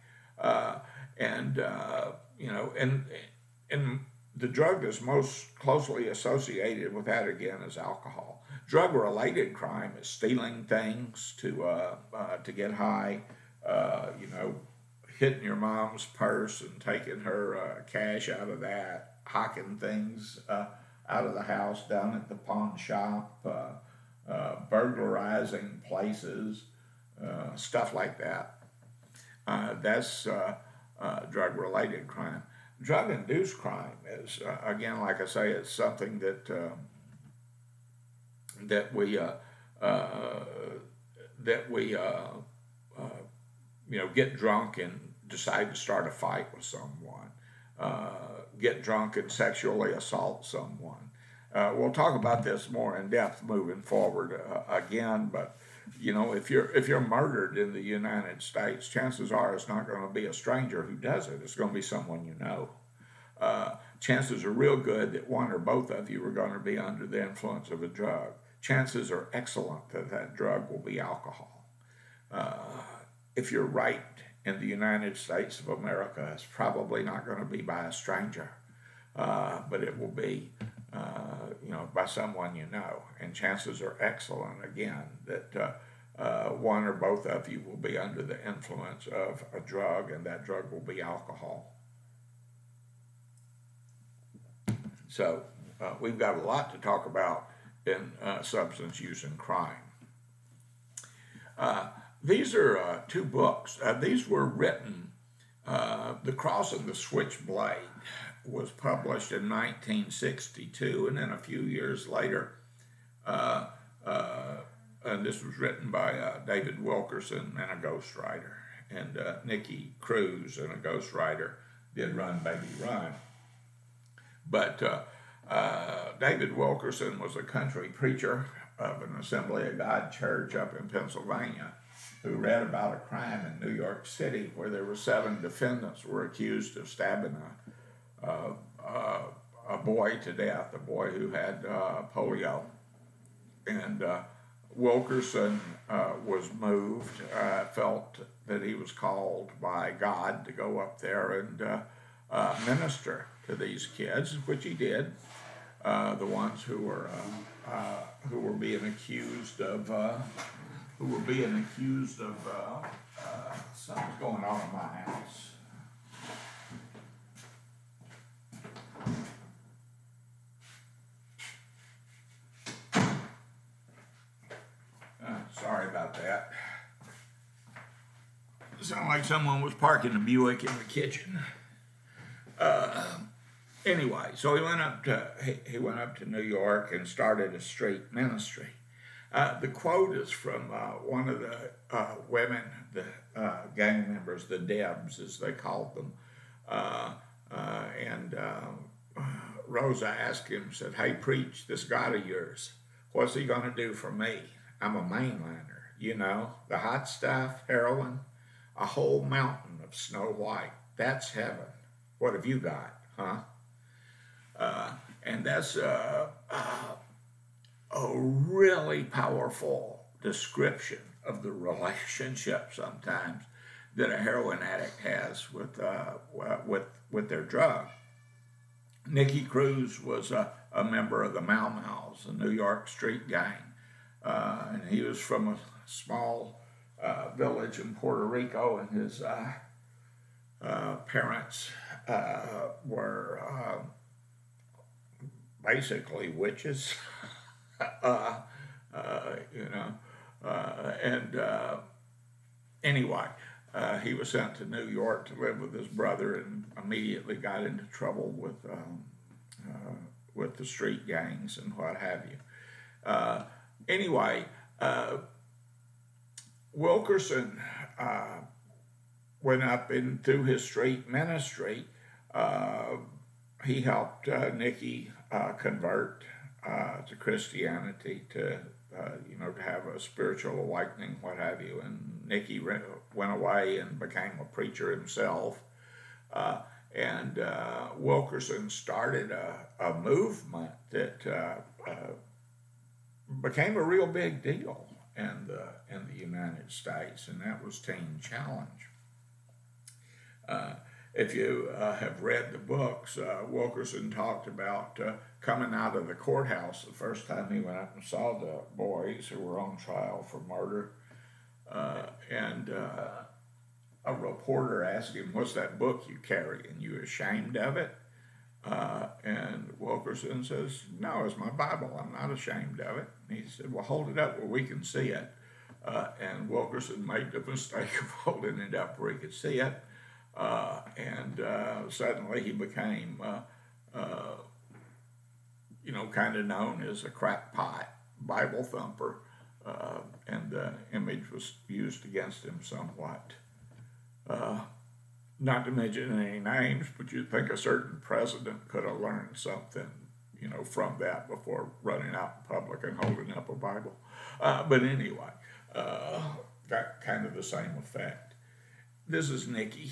And uh, you know, and and the drug that's most closely associated with that again is alcohol. Drug-related crime is stealing things to uh, uh, to get high. Uh, you know, hitting your mom's purse and taking her uh, cash out of that, hocking things uh, out of the house down at the pawn shop, burglarizing places, stuff like that. that's uh, drug related crime. Drug induced crime is, uh, again, like I say, it's something that, uh, that we, uh, uh, that we, uh, you know, get drunk and decide to start a fight with someone, get drunk and sexually assault someone. we'll talk about this more in depth moving forward again, but you know, if you're if you're murdered in the United States, chances are it's not going to be a stranger who does it. It's going to be someone you know. Uh, chances are real good that one or both of you are going to be under the influence of a drug. Chances are excellent that that drug will be alcohol. Uh, if you're right in the United States of America, it's probably not going to be by a stranger, uh, but it will be uh, you know, by someone you know. And chances are excellent, again, that uh, uh, one or both of you will be under the influence of a drug, and that drug will be alcohol. So uh, we've got a lot to talk about in uh, substance use and crime. these are two books. these were written, The Cross and the Switchblade was published in 1962, and then a few years later, uh, uh, and this was written by uh, David Wilkerson and a ghostwriter. and uh, Nicky Cruz and a ghostwriter did Run Baby Run. But uh, uh, David Wilkerson was a country preacher of an Assembly of God church up in Pennsylvania who read about a crime in New York City where there were seven defendants were accused of stabbing a, a, boy to death, a boy who had uh, polio. And uh, Wilkerson uh, was moved, uh, felt that he was called by God to go up there and uh, uh, minister to these kids, which he did. the ones who were who were being accused of who were being accused of uh, uh, something's going on in my house. Uh, sorry about that. It sounded like someone was parking a Buick in the kitchen. Uh, anyway, so he went up to he, he went up to New York and started a street ministry. Uh, the quote is from uh, one of the uh, women, the uh, gang members, the Debs, as they called them. Uh, and Rosa asked him, said, Hey, preach, this God of yours, what's he going to do for me? I'm a mainliner, you know, the hot stuff, heroin, a whole mountain of snow white. That's heaven. What have you got, huh? Uh, and that's a a really powerful description of the relationship sometimes that a heroin addict has with uh, with with their drug. Nicky Cruz was a, a member of the Mau Mau's, the New York street gang, uh, and he was from a small uh, village in Puerto Rico, and his uh, uh, parents uh, were basically witches. uh, you know, and anyway, he was sent to New York to live with his brother, and immediately got into trouble with um, with the street gangs and what have you. Anyway, Wilkerson went up through his street ministry, uh, he helped uh, Nicky uh, convert uh, to Christianity, to uh, you know, to have a spiritual awakening, what have you. And Nicky re- went away and became a preacher himself. Uh, and uh, Wilkerson started a, a movement that uh, uh, became a real big deal in the in the United States, and that was Teen Challenge if you uh, have read the books, uh, Wilkerson talked about uh, coming out of the courthouse the first time he went out and saw the boys who were on trial for murder. Uh, and uh, a reporter asked him, What's that book you carry? And you ashamed of it? Uh, and Wilkerson says, No, it's my Bible. I'm not ashamed of it. And he said, Well, hold it up where we can see it. and Wilkerson made the mistake of holding it up where he could see it uh, and uh, suddenly he became, uh, uh you know, kind of known as a crackpot Bible thumper, uh, and the image was used against him somewhat. Uh, not to mention any names, but you'd think a certain president could have learned something, you know, from that before running out in public and holding up a Bible. but anyway, got kind of the same effect. This is Nicky.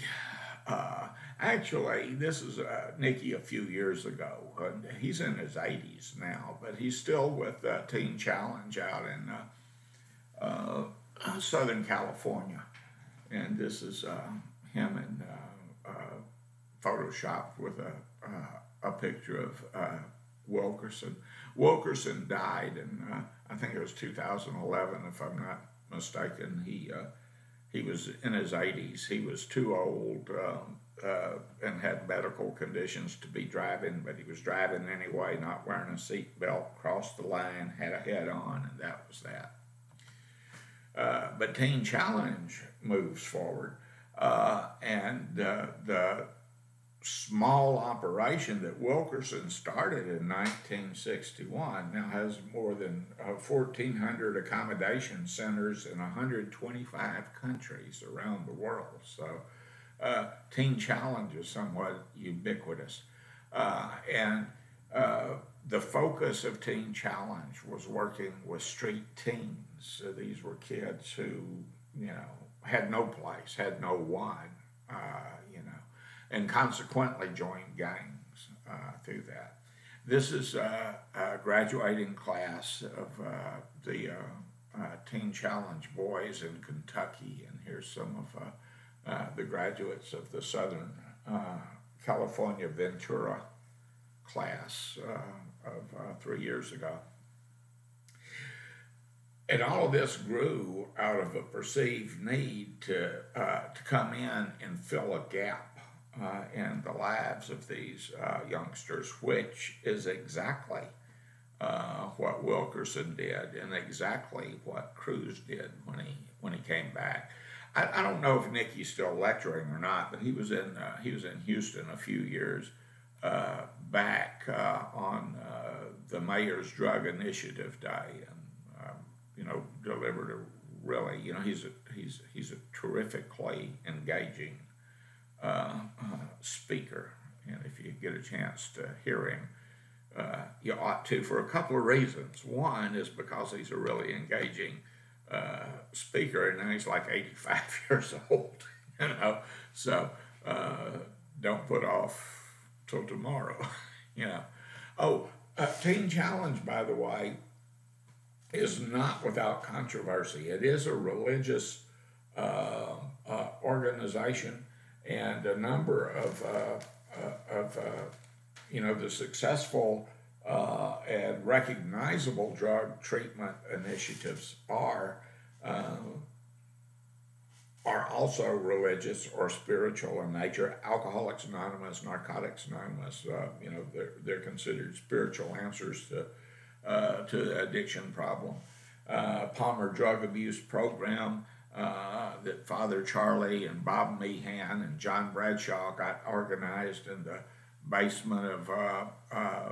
Uh, actually, this is uh, Nicky a few years ago. Uh, he's in his 80s now, but he's still with uh, Teen Challenge out in uh, uh, Southern California. And this is him in Photoshop with a, a picture of Wilkerson. Wilkerson died in, I think it was 2011, if I'm not mistaken. He he was in his 80s. He was too old um, uh, and had medical conditions to be driving, but he was driving anyway, not wearing a seatbelt, crossed the line, had a head on, and that was that. Uh, but Teen Challenge moves forward, uh, and the small operation that Wilkerson started in 1961 now has more than uh, 1,400 accommodation centers in 125 countries around the world. So, uh, Teen Challenge is somewhat ubiquitous. Uh, and uh, the focus of Teen Challenge was working with street teens. So these were kids who, you know, had no place, had no one, uh, and consequently joined gangs uh, through that. This is a, a graduating class of uh, the uh, uh, Teen Challenge boys in Kentucky, and here's some of the graduates of the Southern California Ventura class of three years ago. And all of this grew out of a perceived need to, uh, to come in and fill a gap uh, in the lives of these uh, youngsters, which is exactly uh, what Wilkerson did and exactly what Cruz did when he when he came back. I, I don't know if Nicky's still lecturing or not, but he was in uh, he was in Houston a few years uh, back on the mayor's drug initiative day, and you know, delivered a really, you know, he's a, he's, he's a terrifically engaging uh, uh, speaker. And if you get a chance to hear him, uh, you ought to for a couple of reasons. One is because he's a really engaging uh, speaker, and he's like 85 years old, you know. So uh, don't put off till tomorrow, you know. Oh, Teen Challenge, by the way, is not without controversy. It is a religious uh, uh, organization, and a number of uh, uh of uh, you know the successful uh, and recognizable drug treatment initiatives are are also religious or spiritual in nature. Alcoholics Anonymous, Narcotics Anonymous, you know, they're, they're considered spiritual answers to uh, to the addiction problem. Uh, Palmer Drug Abuse Program uh, that Father Charlie and Bob Meehan and John Bradshaw got organized in the basement of uh, uh,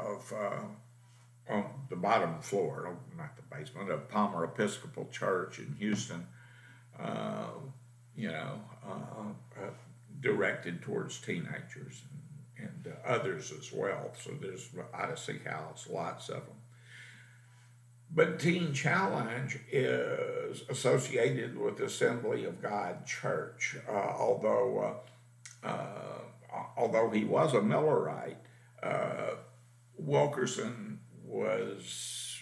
of on the bottom floor, not the basement, of Palmer Episcopal Church in Houston. you know, directed towards teenagers and uh, others as well. So there's Odyssey House, lots of them. But Teen Challenge is associated with Assembly of God Church, uh, although uh, uh although he was a Millerite, uh, Wilkerson was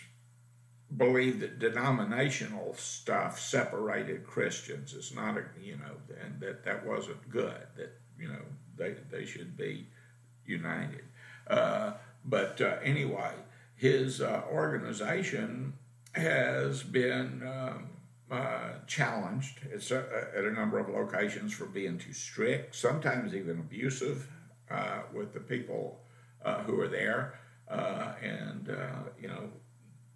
believed that denominational stuff separated Christians. It's not a you know, and that that wasn't good. That you know they they should be united. Uh, but uh, anyway, his uh, organization has been um, uh, challenged it's, uh, at a number of locations for being too strict, sometimes even abusive uh, with the people who are there. and, you know,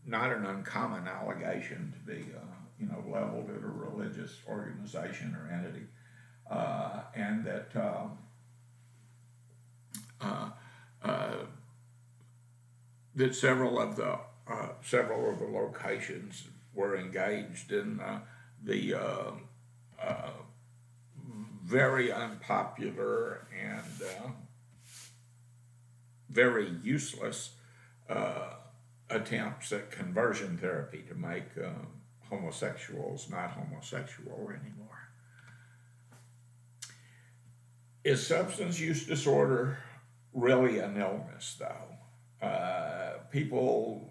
not an uncommon allegation to be, you know, leveled at a religious organization or entity. and that um, uh, uh, that several of the uh, several of the locations were engaged in the uh, uh, very unpopular and uh, very useless attempts at conversion therapy to make homosexuals not homosexual anymore. Is substance use disorder really an illness, though. Uh, people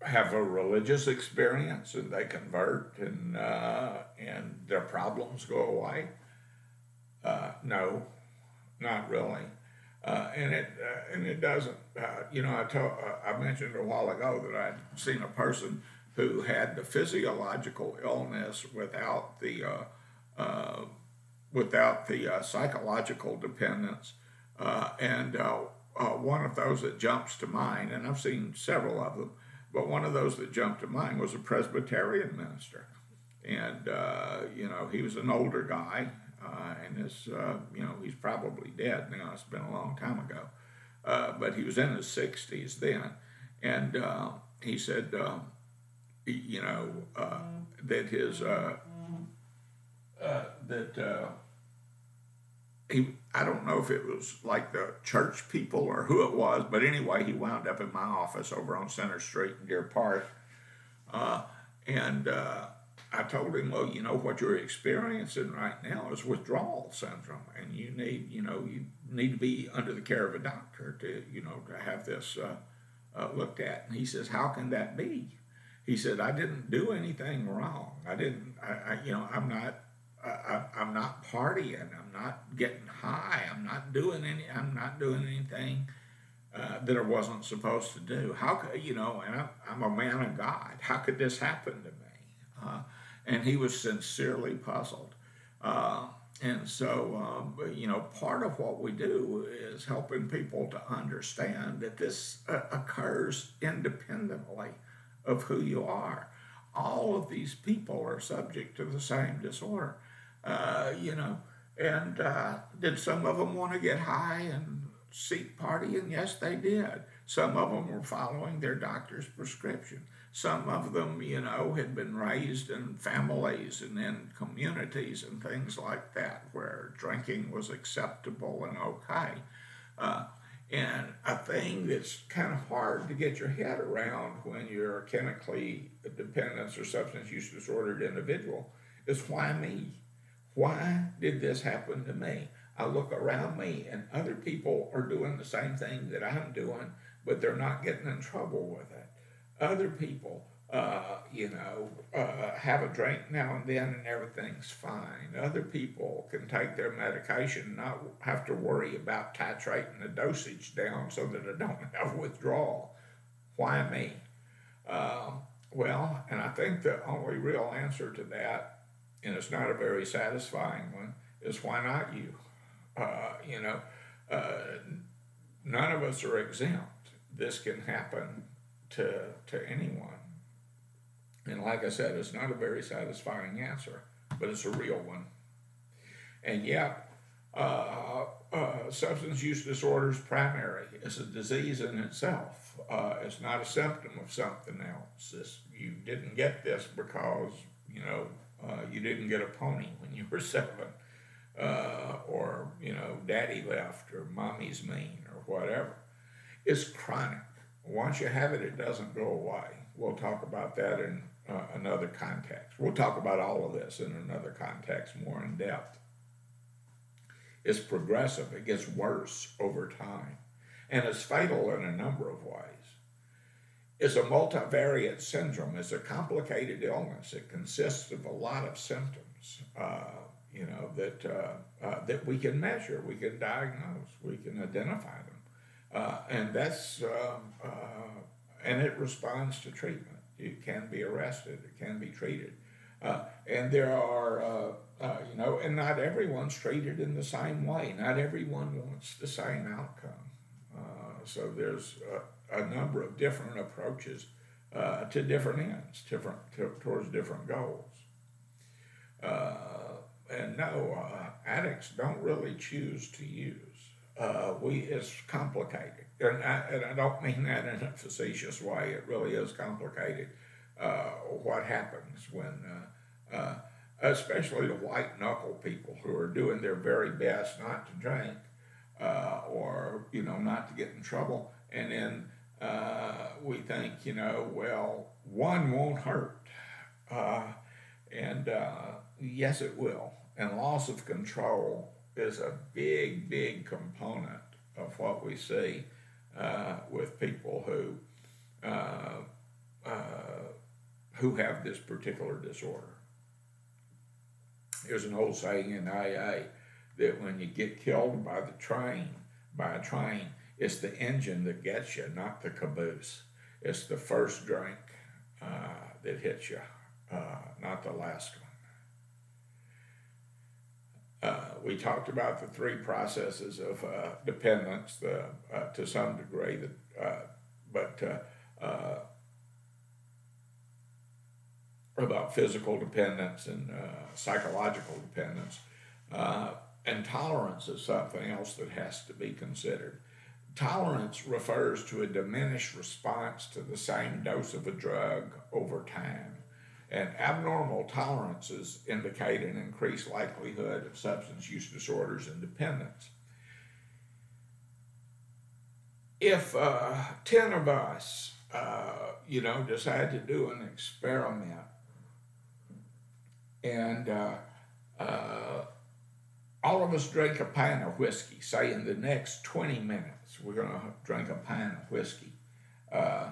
have a religious experience and they convert and uh, and their problems go away. Uh, no, not really. Uh, and it uh, and it doesn't. You know, I told, I mentioned a while ago that I'd seen a person who had the physiological illness without the without the psychological dependence and uh, one of those that jumps to mind, and I've seen several of them, but one of those that jumped to mind was a Presbyterian minister. And, uh, you know, he was an older guy, uh, and this, uh, you know, he's probably dead now. It's been a long time ago, uh, but he was in his sixties then, and uh, he said, you know, that his that he. I don't know if it was like the church people or who it was, but anyway, he wound up in my office over on Center Street in Deer Park, and I told him, well, you know, what you're experiencing right now is withdrawal syndrome, and you need, you know, you need to be under the care of a doctor to, you know, to have this uh, uh, looked at. And he says, how can that be? He said, I didn't do anything wrong. I didn't, I, I you know, I'm not, I, I'm not partying. I'm not getting high. I'm not doing any, I'm not doing anything. Uh, that I wasn't supposed to do. How could you know? And I'm, I'm, a man of God. How could this happen to me? Uh, and he was sincerely puzzled. Uh, and so, um, you know, part of what we do is helping people to understand that this uh, occurs independently of who you are. All of these people are subject to the same disorder, uh, you know. And uh, did some of them want to get high and seek partying? Yes, they did. Some of them were following their doctor's prescription. Some of them, you know, had been raised in families and in communities and things like that where drinking was acceptable and okay. Uh, and a thing that's kind of hard to get your head around when you're a chemically dependent or substance use disordered individual is why me? Why did this happen to me? I look around me and other people are doing the same thing that I'm doing, but they're not getting in trouble with it. Other people, uh, you know, uh, have a drink now and then and everything's fine. Other people can take their medication, and not have to worry about titrating the dosage down so that I don't have withdrawal. Why me? Uh, well, and I think the only real answer to that, and it's not a very satisfying one, is why not you? Uh, you know, uh, none of us are exempt. This can happen to, to anyone. And like I said, it's not a very satisfying answer, but it's a real one. And yet, uh, uh, substance use disorder is primary. It's a disease in itself. Uh, it's not a symptom of something else. It's, you didn't get this because, you know, uh, you didn't get a pony when you were seven, uh, or, you know, daddy left, or mommy's mean, or whatever. It's chronic once you have it, it doesn't go away. We'll talk about that in uh, another context. We'll talk about all of this in another context more in depth. It's progressive, it gets worse over time, and it's fatal in a number of ways. It's a multivariate syndrome, it's a complicated illness. It consists of a lot of symptoms. Uh, you know that uh, uh that we can measure, we can diagnose, we can identify them. Uh, and that's um, uh, and it responds to treatment. It can be arrested. It can be treated. Uh, and there are, you know, and not everyone's treated in the same way. Not everyone wants the same outcome. So there's a, number of different approaches to different ends, different to, towards different goals. and no, addicts don't really choose to use uh, we it's complicated, and I, and I don't mean that in a facetious way. It really is complicated. Uh, what happens when, uh, uh especially the white knuckle people who are doing their very best not to drink, uh, or you know not to get in trouble, and then uh, we think you know well one won't hurt, Uh, and yes it will, and loss of control is a big, big component of what we see uh, with people who uh, uh, who have this particular disorder. There's an old saying in AA that when you get killed by the train, by a train, it's the engine that gets you, not the caboose. It's the first drink uh, that hits you, uh, not the last one. Uh, we talked about the three processes of uh, dependence the, uh, to some degree, that, uh, but about physical dependence and psychological dependence. And tolerance is something else that has to be considered. Tolerance refers to a diminished response to the same dose of a drug over time. And abnormal tolerances indicate an increased likelihood of substance use disorders and dependence. If uh, 10 of us, uh, you know, decide to do an experiment and uh, uh all of us drink a pint of whiskey, say in the next 20 minutes, we're going to drink a pint of whiskey. Uh,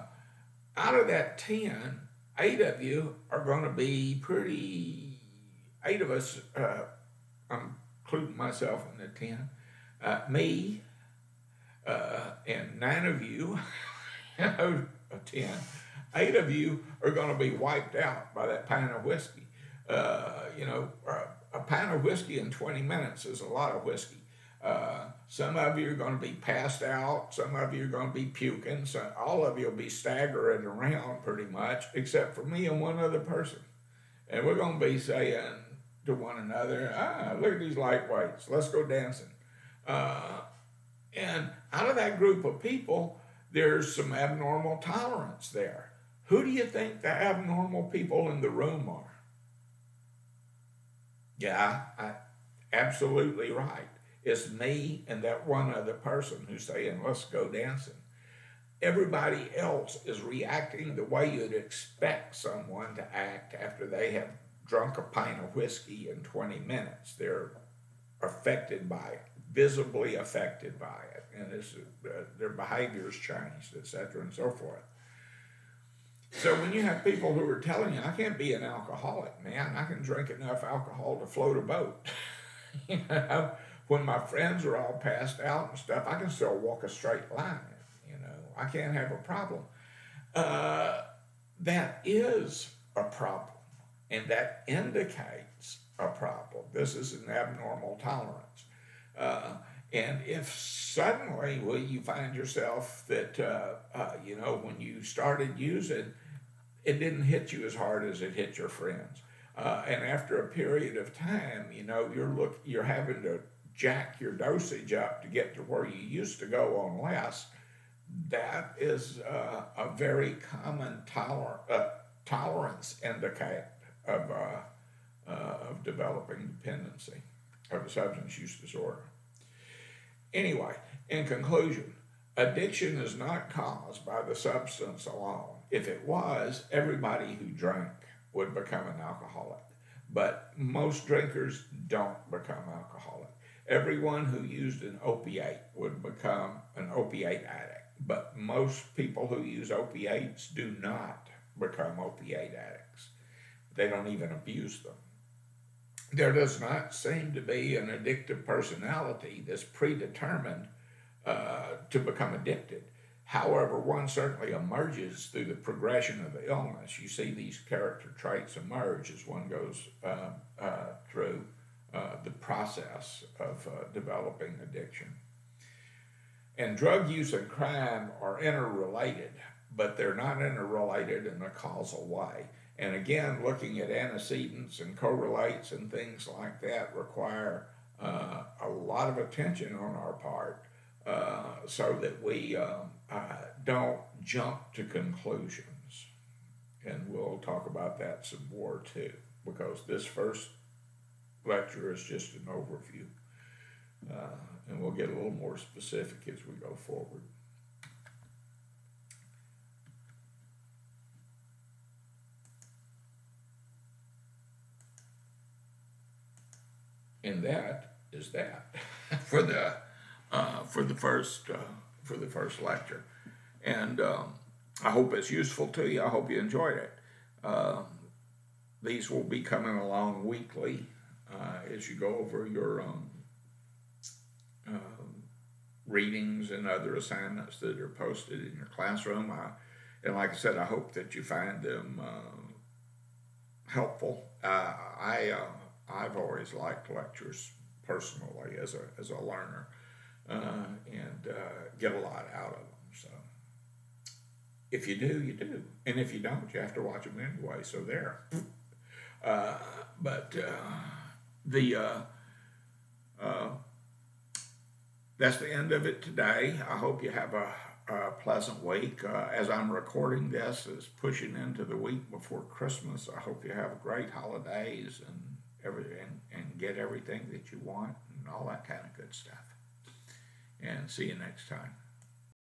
out of that 10, eight of you are going to be pretty, eight of us, uh, I'm including myself in the 10, uh, me, uh, and nine of you, a 10, eight of you are going to be wiped out by that pint of whiskey. Uh, you know, uh, a pint of whiskey in 20 minutes is a lot of whiskey. Uh, some of you are going to be passed out. Some of you are going to be puking. So all of you will be staggering around pretty much, except for me and one other person. And we're going to be saying to one another, ah, look at these lightweights. Let's go dancing. Uh, and out of that group of people, there's some abnormal tolerance there. Who do you think the abnormal people in the room are? Yeah, I, absolutely right. It's me and that one other person who's saying, let's go dancing. Everybody else is reacting the way you'd expect someone to act after they have drunk a pint of whiskey in 20 minutes. They're affected by it, visibly affected by it, and uh, their behaviors changed, etc., and so forth. So when you have people who are telling you, I can't be an alcoholic, man, I can drink enough alcohol to float a boat. you know, when my friends are all passed out and stuff, I can still walk a straight line. You know, I can't have a problem. Uh, that is a problem, and that indicates a problem. This is an abnormal tolerance. Uh, and if suddenly, well, you find yourself that, uh, uh you know, when you started using, it didn't hit you as hard as it hit your friends. Uh, and after a period of time, you know, you're look, you're having to jack your dosage up to get to where you used to go on less. That is uh, a very common toler- uh, tolerance indicator of, uh, uh, of developing dependency of a substance use disorder. Anyway, in conclusion, addiction is not caused by the substance alone if it was, everybody who drank would become an alcoholic. But most drinkers don't become alcoholic. Everyone who used an opiate would become an opiate addict. But most people who use opiates do not become opiate addicts. They don't even abuse them. There does not seem to be an addictive personality that's predetermined uh, to become addicted. However, one certainly emerges through the progression of the illness. You see these character traits emerge as one goes uh, uh, through uh, the process of uh, developing addiction. And drug use and crime are interrelated, but they're not interrelated in a causal way. And again, looking at antecedents and correlates and things like that require uh, a lot of attention on our part uh, so that we um, uh, don't jump to conclusions. And we'll talk about that some more too, because this first lecture is just an overview. Uh, and we'll get a little more specific as we go forward. And that is that for the uh, for the first uh, for the first lecture. And um, I hope it's useful to you. I hope you enjoyed it. Uh, these will be coming along weekly uh, as you go over your um, um, readings and other assignments that are posted in your classroom. I, and like I said, I hope that you find them uh, helpful. Uh, I I've always liked lectures personally as a as a learner uh, and uh, get a lot out of them. So if you do, you do, and if you don't, you have to watch them anyway. So there. Uh, but uh, the uh, uh, that's the end of it today. I hope you have a, a pleasant week. Uh, as I'm recording this, is pushing into the week before Christmas. I hope you have great holidays and every and, and get everything that you want and all that kind of good stuff. And see you next time.